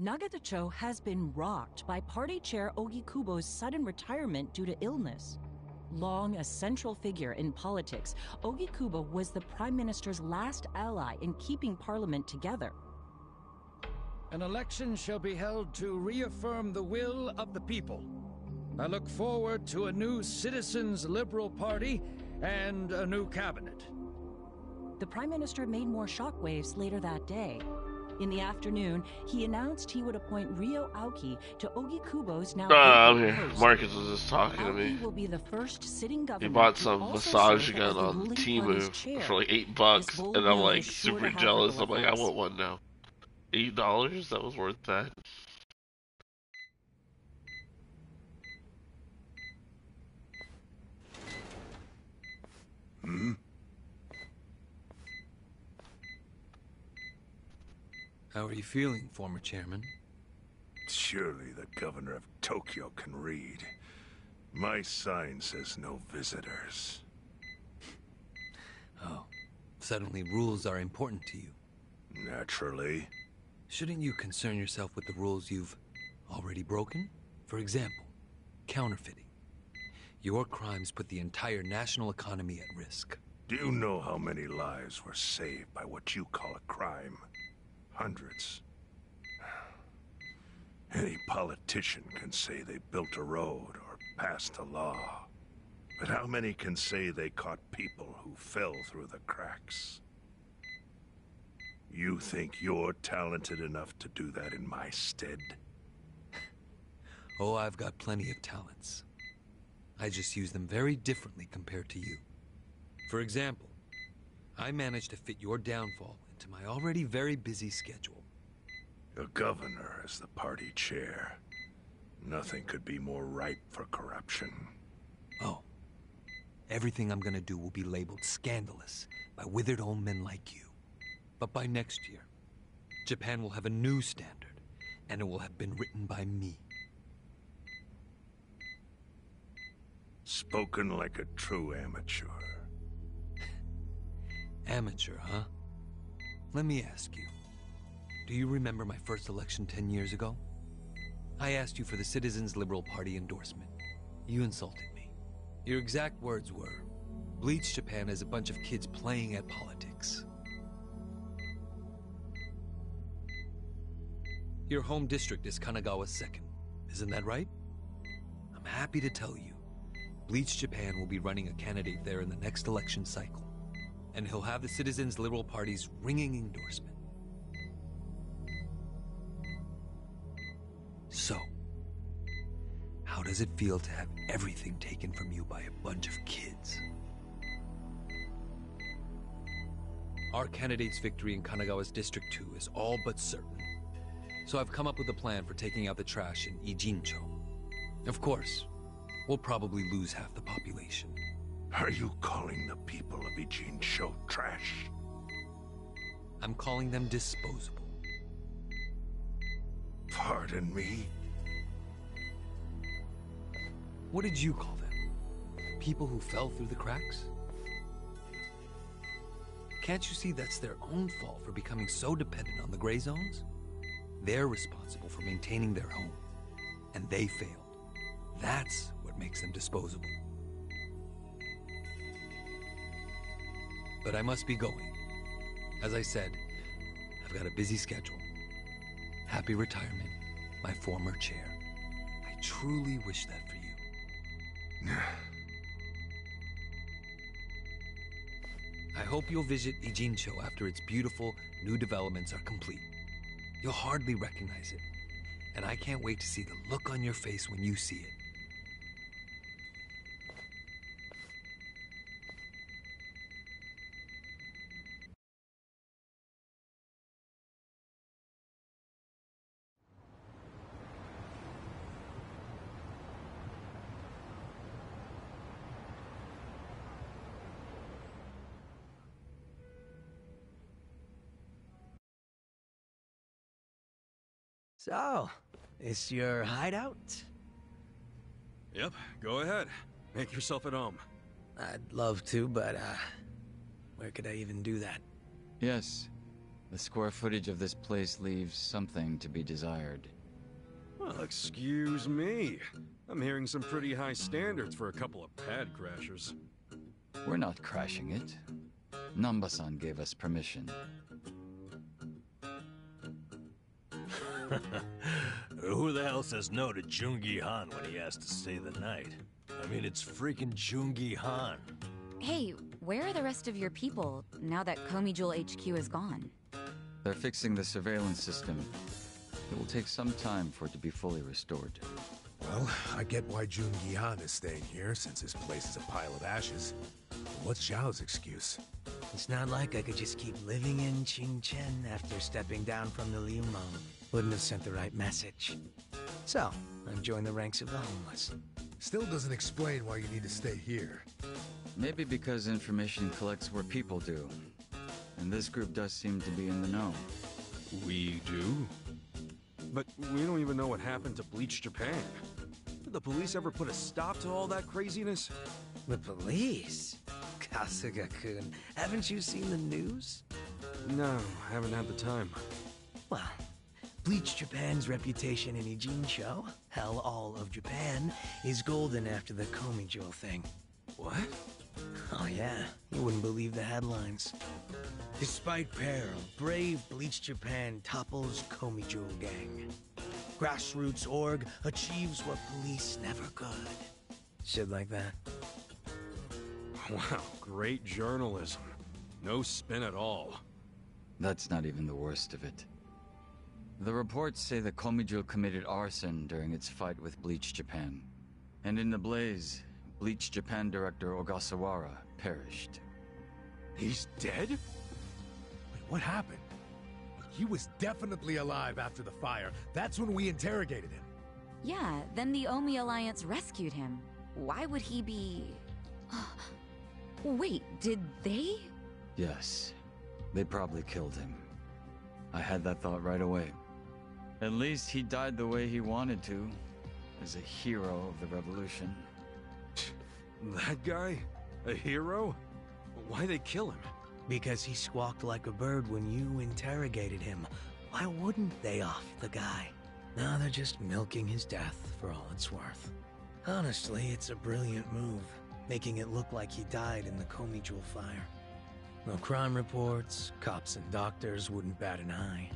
[SPEAKER 18] Nagatacho has been rocked by party chair Ogikubo's sudden retirement due to illness. Long a central figure in politics, Ogikubo was the Prime Minister's last ally in keeping Parliament together.
[SPEAKER 14] An election shall be held to reaffirm the will of the people. I look forward to a new Citizens Liberal Party and a new cabinet.
[SPEAKER 18] The Prime Minister made more shockwaves later that day. In the afternoon, he announced he would appoint Ryo Aoki to Ogikubo's now.
[SPEAKER 1] Ah, I'm here. Marcus was just talking to me.
[SPEAKER 18] Aoki will be the first sitting governor.
[SPEAKER 1] He bought
[SPEAKER 18] to
[SPEAKER 1] some
[SPEAKER 18] also
[SPEAKER 1] massage
[SPEAKER 18] serve
[SPEAKER 1] gun
[SPEAKER 18] as the
[SPEAKER 1] on
[SPEAKER 18] ruling
[SPEAKER 1] Timu
[SPEAKER 18] party's chair.
[SPEAKER 1] for like eight bucks, and I'm like
[SPEAKER 18] is sure
[SPEAKER 1] super jealous. I'm like, I want one now. Eight dollars? That was worth that.
[SPEAKER 19] Hmm?
[SPEAKER 15] How are you feeling, former chairman?
[SPEAKER 3] Surely the governor of Tokyo can read. My sign says no visitors.
[SPEAKER 15] Oh, suddenly rules are important to you.
[SPEAKER 3] Naturally.
[SPEAKER 15] Shouldn't you concern yourself with the rules you've already broken? For example, counterfeiting. Your crimes put the entire national economy at risk.
[SPEAKER 3] Do you know how many lives were saved by what you call a crime? Hundreds. Any politician can say they built a road or passed a law. But how many can say they caught people who fell through the cracks? You think you're talented enough to do that in my stead? (laughs)
[SPEAKER 15] Oh, I've got plenty of talents. I just use them very differently compared to you. For example, I managed to fit your downfall into my already very busy schedule.
[SPEAKER 3] The governor is the party chair. Nothing could be more ripe for corruption.
[SPEAKER 15] Oh. Everything I'm gonna do will be labeled scandalous by withered old men like you. But by next year, Japan will have a new standard, and it will have been written by me.
[SPEAKER 3] Spoken like a true amateur. (laughs)
[SPEAKER 15] Amateur, huh? Let me ask you. Do you remember my first election 10 years ago? I asked you for the Citizens Liberal Party endorsement. You insulted me. Your exact words were Bleach Japan is a bunch of kids playing at politics. Your home district is Kanagawa's second. Isn't that right? I'm happy to tell you, Bleach Japan will be running a candidate there in the next election cycle and he'll have the Citizens Liberal Party's ringing endorsement. So, how does it feel to have everything taken from you by a bunch of kids? Our candidate's victory in Kanagawa's District 2 is all but certain. So I've come up with a plan for taking out the trash in Ijincho. Of course, we'll probably lose half the population.
[SPEAKER 3] Are you calling the people of Ijincho trash?
[SPEAKER 15] I'm calling them disposable.
[SPEAKER 3] Pardon me?
[SPEAKER 15] What did you call them? People who fell through the cracks? Can't you see that's their own fault for becoming so dependent on the gray zones? They're responsible for maintaining their home, and they failed. That's what makes them disposable. But I must be going. As I said, I've got a busy schedule. Happy retirement, my former chair. I truly wish that for you. (sighs) I hope you'll visit Ijincho after its beautiful new developments are complete. You'll hardly recognize it, and I can't wait to see the look on your face when you see it.
[SPEAKER 20] So, it's your hideout?
[SPEAKER 10] Yep, go ahead. Make yourself at home.
[SPEAKER 20] I'd love to, but, uh, where could I even do that?
[SPEAKER 2] Yes. The square footage of this place leaves something to be desired.
[SPEAKER 10] Well, excuse me. I'm hearing some pretty high standards for a couple of pad crashers.
[SPEAKER 2] We're not crashing it. Nanba-san gave us permission. (laughs)
[SPEAKER 12] Who the hell says no to Joon-gi Han when he has to stay the night? I mean, it's freaking Joon-gi Han.
[SPEAKER 6] Hey, where are the rest of your people now that Geomijul HQ is gone?
[SPEAKER 2] They're fixing the surveillance system. It will take some time for it to be fully restored.
[SPEAKER 21] Well, I get why Joon-gi Han is staying here, since his place is a pile of ashes. But what's Zhao's excuse?
[SPEAKER 20] It's not like I could just keep living in Qingchen after stepping down from the Liumang. Wouldn't have sent the right message. So, I've joined the ranks of the homeless.
[SPEAKER 21] Still doesn't explain why you need to stay here.
[SPEAKER 2] Maybe because information collects where people do. And this group does seem to be in the know.
[SPEAKER 10] We do? But we don't even know what happened to Bleach Japan. Did the police ever put a stop to all that craziness?
[SPEAKER 20] The police? Kasuga-kun, haven't you seen the news?
[SPEAKER 10] No, I haven't had the time.
[SPEAKER 20] Well, Bleach Japan's reputation in Ijincho, hell, all of Japan, is golden after the Geomijul thing.
[SPEAKER 10] What?
[SPEAKER 20] Oh yeah, you wouldn't believe the headlines. Despite peril, brave Bleach Japan topples Geomijul gang. Grassroots org achieves what police never could. Shit like that.
[SPEAKER 10] Wow, great journalism. No spin at all.
[SPEAKER 2] That's not even the worst of it. The reports say that Geomijul committed arson during its fight with Bleach Japan. And in the blaze, Bleach Japan director Ogasawara perished.
[SPEAKER 21] He's dead? Wait, what happened? He was definitely alive after the fire. That's when we interrogated him.
[SPEAKER 6] Yeah, then the Omi Alliance rescued him. Why would he be... (gasps) Wait, did they?
[SPEAKER 2] Yes, they probably killed him. I had that thought right away. At least he died the way he wanted to, as a hero of the revolution. (laughs)
[SPEAKER 10] That guy? A hero? Why they kill him?
[SPEAKER 20] Because he squawked like a bird when you interrogated him. Why wouldn't they off the guy? Now they're just milking his death for all it's worth. Honestly, it's a brilliant move, making it look like he died in the Geomijul fire. No crime reports, cops and doctors wouldn't bat an eye.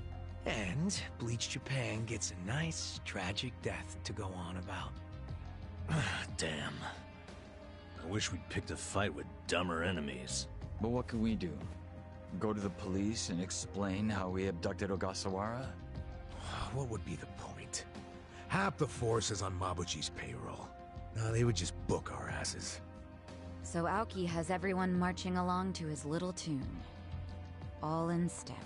[SPEAKER 20] And Bleach Japan gets a nice, tragic death to go on about. (sighs)
[SPEAKER 12] Damn. I wish we'd picked a fight with dumber enemies.
[SPEAKER 2] But what can we do? Go to the police and explain how we abducted Ogasawara? (sighs)
[SPEAKER 21] What would be the point? Half the force is on Mabuchi's payroll. No, they would just book our asses.
[SPEAKER 6] So Aoki has everyone marching along to his little tune. All in step.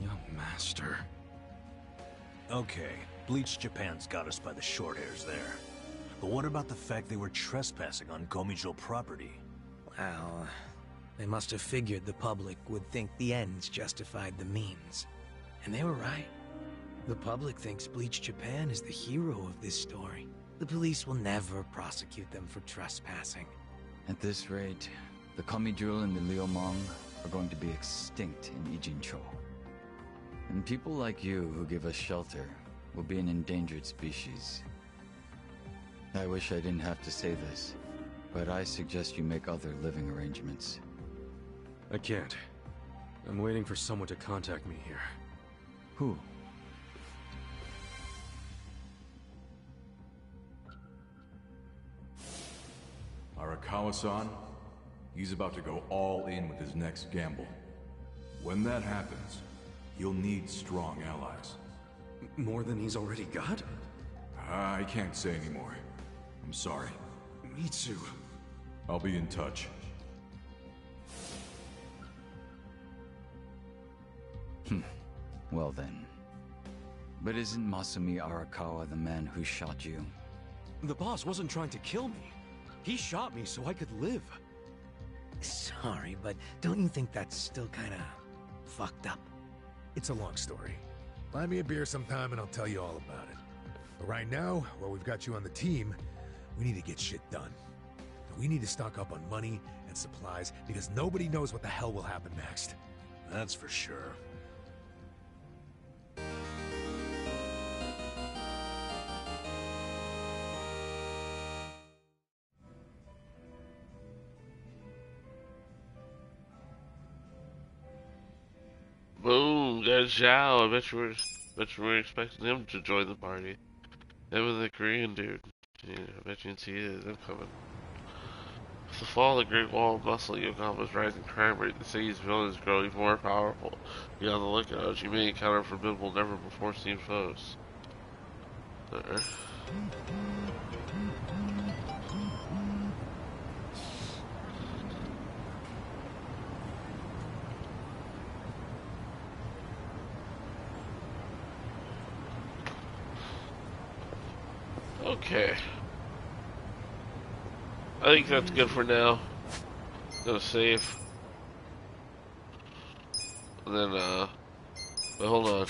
[SPEAKER 10] Young master.
[SPEAKER 12] Okay, Bleach Japan's got us by the short hairs there. But what about the fact they were trespassing on Geomijul property?
[SPEAKER 20] Well, they must have figured the public would think the ends justified the means. And they were right. The public thinks Bleach Japan is the hero of this story. The police will never prosecute them for trespassing.
[SPEAKER 2] At this rate, the Geomijul and the Liumang are going to be extinct in Ijincho. And people like you who give us shelter will be an endangered species. I wish I didn't have to say this, but I suggest you make other living arrangements.
[SPEAKER 10] I can't. I'm waiting for someone to contact me here.
[SPEAKER 2] Who?
[SPEAKER 22] Arakawa-san, he's about to go all in with his next gamble. When that happens, he'll need strong allies.
[SPEAKER 10] More than he's already got?
[SPEAKER 22] I can't say anymore. I'm sorry.
[SPEAKER 10] Me too.
[SPEAKER 22] I'll be in touch.
[SPEAKER 2] Hmm. Well then. But isn't Masumi Arakawa the man who shot you?
[SPEAKER 10] The boss wasn't trying to kill me. He shot me so I could live.
[SPEAKER 20] Sorry, but don't you think that's still kinda fucked up?
[SPEAKER 21] It's a long story. Buy me a beer sometime and I'll tell you all about it. But right now, while we've got you on the team, we need to get shit done. We need to stock up on money and supplies because nobody knows what the hell will happen next.
[SPEAKER 12] That's for sure.
[SPEAKER 1] Boom, there's Zhao. I bet you were, were expecting him to join the party. Him and the Korean dude. Yeah, I bet you can see them coming. With the fall of the Great Wall of Muscle, Yokohama's rising crime rate, the city's villains grow even more powerful. Be on the lookout as you may encounter formidable, never before seen foes. There. Okay. I think that's good for now. Gonna save. And then, uh... But hold on.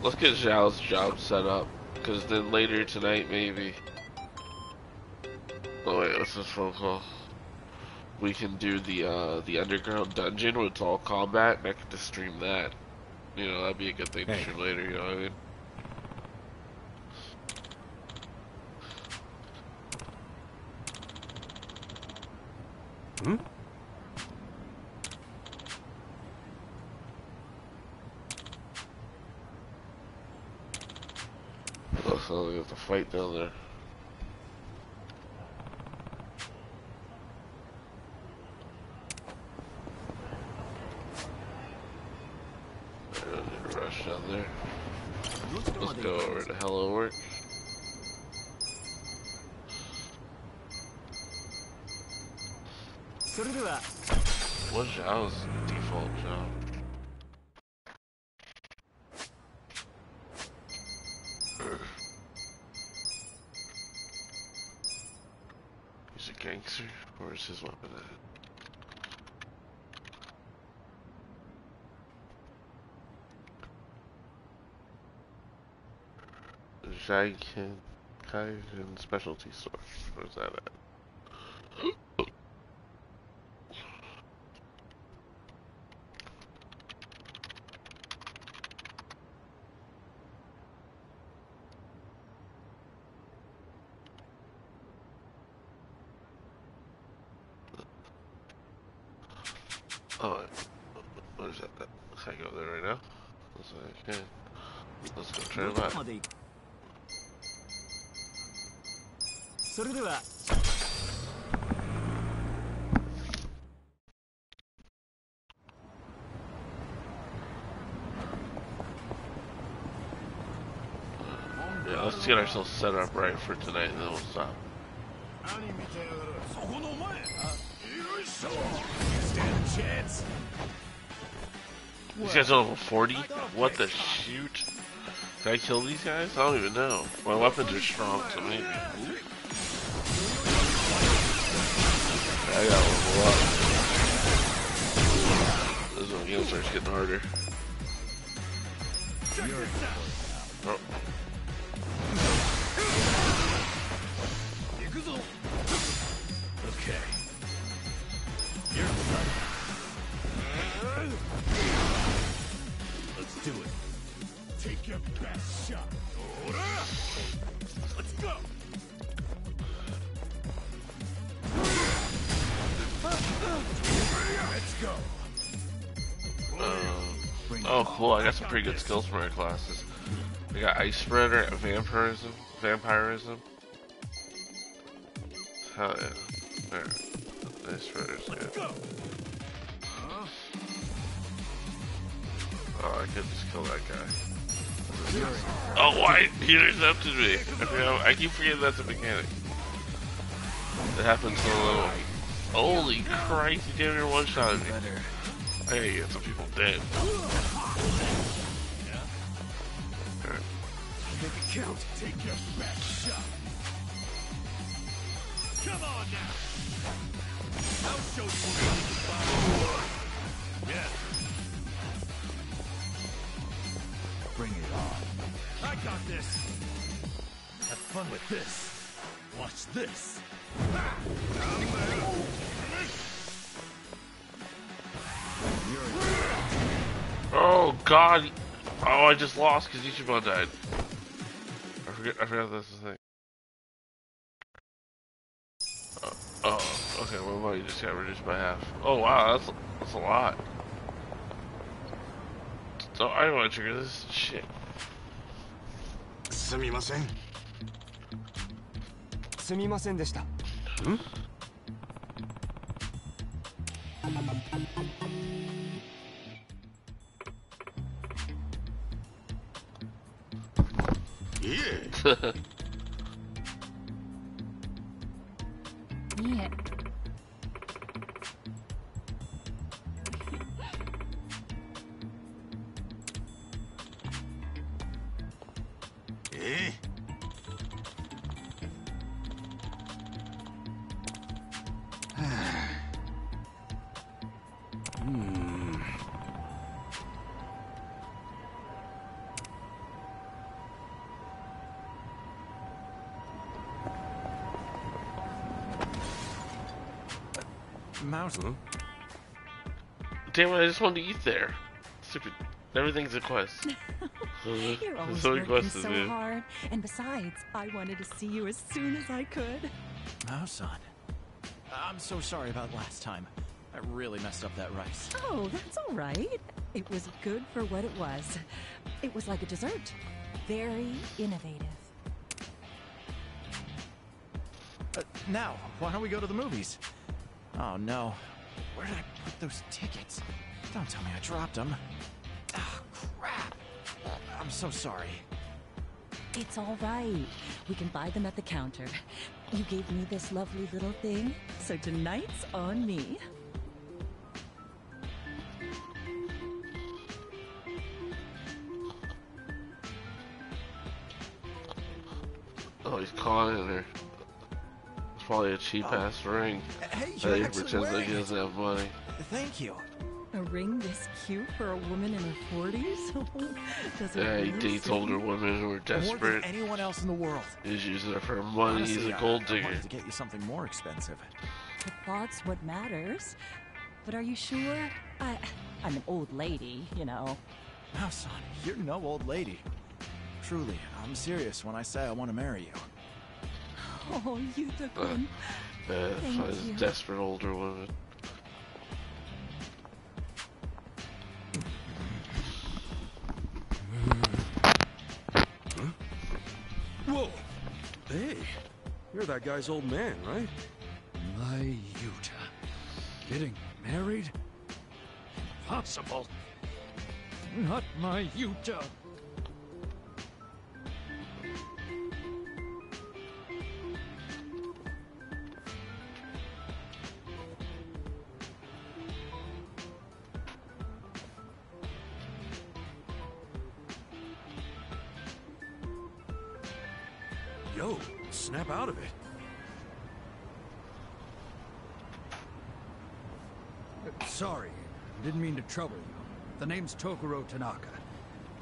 [SPEAKER 1] Let's get Zhao's job set up. Because then later tonight, maybe... Oh wait, what's this phone call? We can do the, uh, the underground dungeon where it's all combat, and I could just stream that. You know, that'd be a good thing to stream later, you know what I mean?
[SPEAKER 22] Hmm?
[SPEAKER 1] Oh, so there's fight down there. I don't need to rush down there. Let's go over to Hello Work. What's Zhao's default job? He's a gangster? Where's his weapon at? Zhaiken Kaizen Specialty Store. Where's that at? get ourselves set up right for tonight, then we'll stop. These guys are level 40? What the shoot? Did I kill these guys? I don't even know. My weapons are strong, so maybe. I got level up. This is when the game starts getting harder. Oh.
[SPEAKER 4] Okay. You're done. Let's do it. Take your best shot. Let's go. Let's go.
[SPEAKER 1] Oh, cool. I got some pretty good skills for my classes. I got Ice Spreader, Vampirism, Vampirism. Hell yeah. There. Ice Spreader's good. Oh, I could just kill that guy. Oh, why? He intercepted me. I, forgot, I keep forgetting that's a mechanic. It happens so little. Holy Christ, he damn near one-shotted me. I gotta get some people dead. Alright.
[SPEAKER 4] Make it count. Take your best shot. Come on now. I'll show you what Yeah. Bring it on. I got this. Have fun with this. Watch this.
[SPEAKER 1] Oh god! Oh, I just lost because Ichiban died. I forget. I forgot that's the thing. Oh, okay, what well, about you just got reduced by half? Oh wow, that's, that's a lot. So I don't want to trigger this shit.
[SPEAKER 23] Sumimasen. Sumimasen deshita. Hmm?
[SPEAKER 13] Yeah. (laughs)
[SPEAKER 6] いい
[SPEAKER 23] Mouse.
[SPEAKER 1] Damn it! I just wanted to eat there. Stupid. Everything's a quest. (laughs)
[SPEAKER 18] You're always
[SPEAKER 1] so many
[SPEAKER 18] working
[SPEAKER 1] quests to
[SPEAKER 18] so
[SPEAKER 1] do.
[SPEAKER 18] hard. And besides, I wanted to see you as soon as I could.
[SPEAKER 17] Oh, son. I'm so sorry about last time. I really messed up that rice.
[SPEAKER 18] Oh, that's all right. It was good for what it was. It was like a dessert. Very innovative.
[SPEAKER 17] Uh, now, why don't we go to the movies? Oh no. Where did I put those tickets? Don't tell me I dropped them. Ah, crap. I'm so sorry.
[SPEAKER 18] It's all right. We can buy them at the counter. You gave me this lovely little thing, so tonight's on me.
[SPEAKER 1] Oh, he's calling her. It's probably a cheap oh. ass ring.
[SPEAKER 17] Hey,
[SPEAKER 1] that
[SPEAKER 17] you're
[SPEAKER 1] he
[SPEAKER 17] actually
[SPEAKER 1] pretends like he
[SPEAKER 17] it.
[SPEAKER 1] doesn't have money.
[SPEAKER 17] Thank you.
[SPEAKER 18] A ring this cute for a woman in her 40s? (laughs) Does
[SPEAKER 1] Yeah, he
[SPEAKER 18] really
[SPEAKER 1] dates
[SPEAKER 18] suit
[SPEAKER 1] older women who are desperate.
[SPEAKER 17] More
[SPEAKER 1] desperate.
[SPEAKER 17] than anyone else in the world.
[SPEAKER 1] He's using it for money.
[SPEAKER 17] Honestly,
[SPEAKER 1] He's a gold
[SPEAKER 17] I
[SPEAKER 1] digger.
[SPEAKER 17] wanted to get you something more expensive.
[SPEAKER 18] The thought's what matters. But are you sure? I, I'm an old lady, you know.
[SPEAKER 17] Now, son, you're no old lady. Truly, I'm serious when I say I want to marry you.
[SPEAKER 18] Oh, (laughs) you took one.
[SPEAKER 1] Uh,
[SPEAKER 18] Thank
[SPEAKER 1] finds
[SPEAKER 18] you.
[SPEAKER 1] desperate older women.
[SPEAKER 10] Whoa! Hey, you're that guy's old man, right?
[SPEAKER 14] My Yuta. Getting married? Impossible. Not my Yuta.
[SPEAKER 10] Yo, snap out of it.
[SPEAKER 14] Sorry, didn't mean to trouble you. The name's Tokuro Tanaka.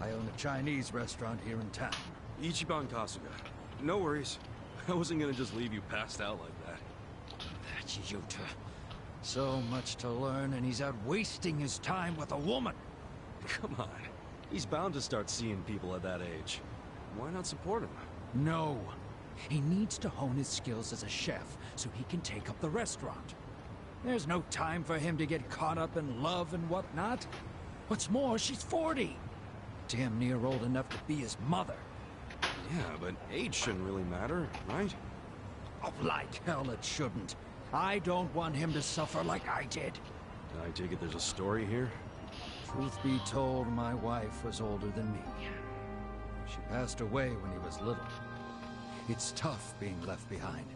[SPEAKER 14] I own a Chinese restaurant here in town.
[SPEAKER 10] Ichiban Kasuga. No worries. I wasn't gonna just leave you passed out like that.
[SPEAKER 14] That's Yuta. So much to learn, and he's out wasting his time with a woman.
[SPEAKER 10] Come on. He's bound to start seeing people at that age. Why not support him?
[SPEAKER 14] No. He needs to hone his skills as a chef so he can take up the restaurant. There's no time for him to get caught up in love and whatnot. What's more, she's 40. Damn near old enough to be his mother.
[SPEAKER 10] Yeah, but age shouldn't really matter, right?
[SPEAKER 14] Oh, like hell it shouldn't. I don't want him to suffer like I did.
[SPEAKER 10] I take it there's a story here?
[SPEAKER 14] Truth be told, my wife was older than me. She passed away when he was little. It's tough being left behind.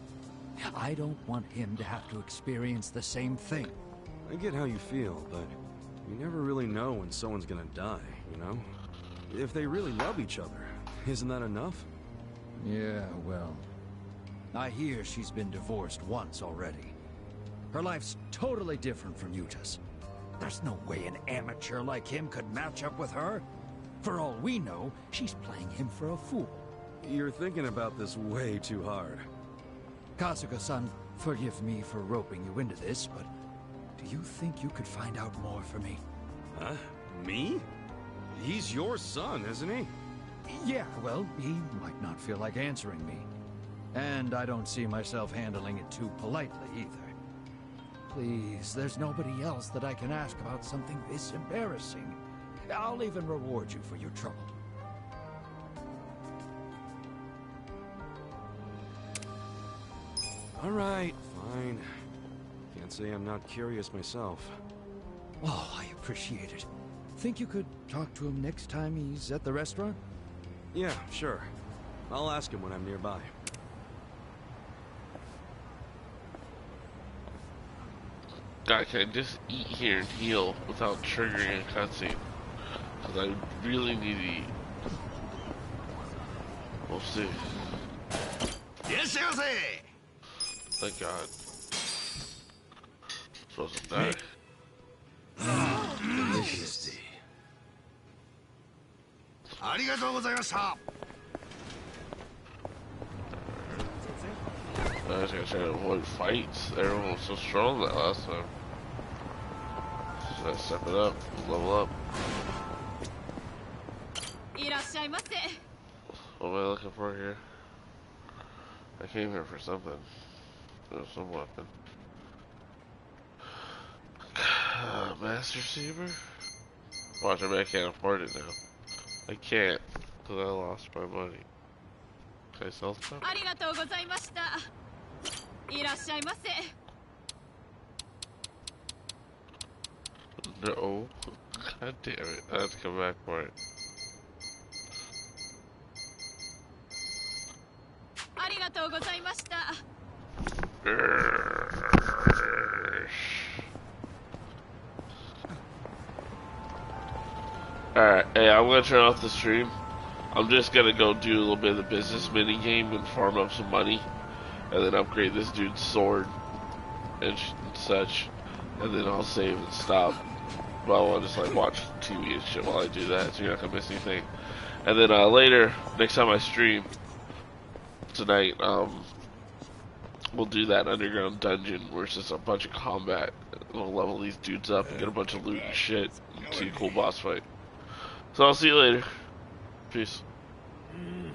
[SPEAKER 14] I don't want him to have to experience the same thing.
[SPEAKER 10] I get how you feel, but you never really know when someone's gonna die, you know? If they really love each other, isn't that enough?
[SPEAKER 14] Yeah, well, I hear she's been divorced once already. Her life's totally different from Yuta's. There's no way an amateur like him could match up with her. For all we know, she's playing him for a fool.
[SPEAKER 10] You're thinking about this way too hard.
[SPEAKER 14] Kasuga-san, forgive me for roping you into this, but do you think you could find out more for me?
[SPEAKER 10] Huh? Me? He's your son, isn't he?
[SPEAKER 14] Yeah, well, he might not feel like answering me. And I don't see myself handling it too politely either. Please, there's nobody else that I can ask about something this embarrassing. I'll even reward you for your trouble.
[SPEAKER 10] All right, fine. Can't say I'm not curious myself.
[SPEAKER 14] Oh, I appreciate it. Think you could talk to him next time he's at the restaurant?
[SPEAKER 10] Yeah, sure. I'll ask him when I'm nearby.
[SPEAKER 1] God, can I just eat here and heal without triggering a cutscene? Because I really need to eat. We'll see.
[SPEAKER 4] Yes, yes,
[SPEAKER 1] Thank God. Supposed to die.
[SPEAKER 4] Delicious. ありがとうございました。
[SPEAKER 1] I was gonna try to avoid fights. Everyone was so strong that last time. Just gotta step it up, level up.
[SPEAKER 8] いらっしゃいませ
[SPEAKER 1] What am I looking for here? I came here for something. There's a weapon. Master Saber? Watch, I mean, I can't afford it now. I can't, because I lost my money. Can I sell stuff? No. God damn it. I have to come back for it.
[SPEAKER 8] Arigatou gozaimashita.
[SPEAKER 1] Alright, hey, I'm gonna turn off the stream. I'm just gonna go do a little bit of the business mini game and farm up some money, and then upgrade this dude's sword and, and such, and then I'll save and stop. But I want to just like watch TV and shit while I do that, so you're not gonna miss anything. And then uh, later, next time I stream tonight, um, we'll do that underground dungeon where it's just a bunch of combat. We'll level these dudes up and get a bunch of loot and shit. And see a cool boss fight. So I'll see you later. Peace.
[SPEAKER 4] Mm.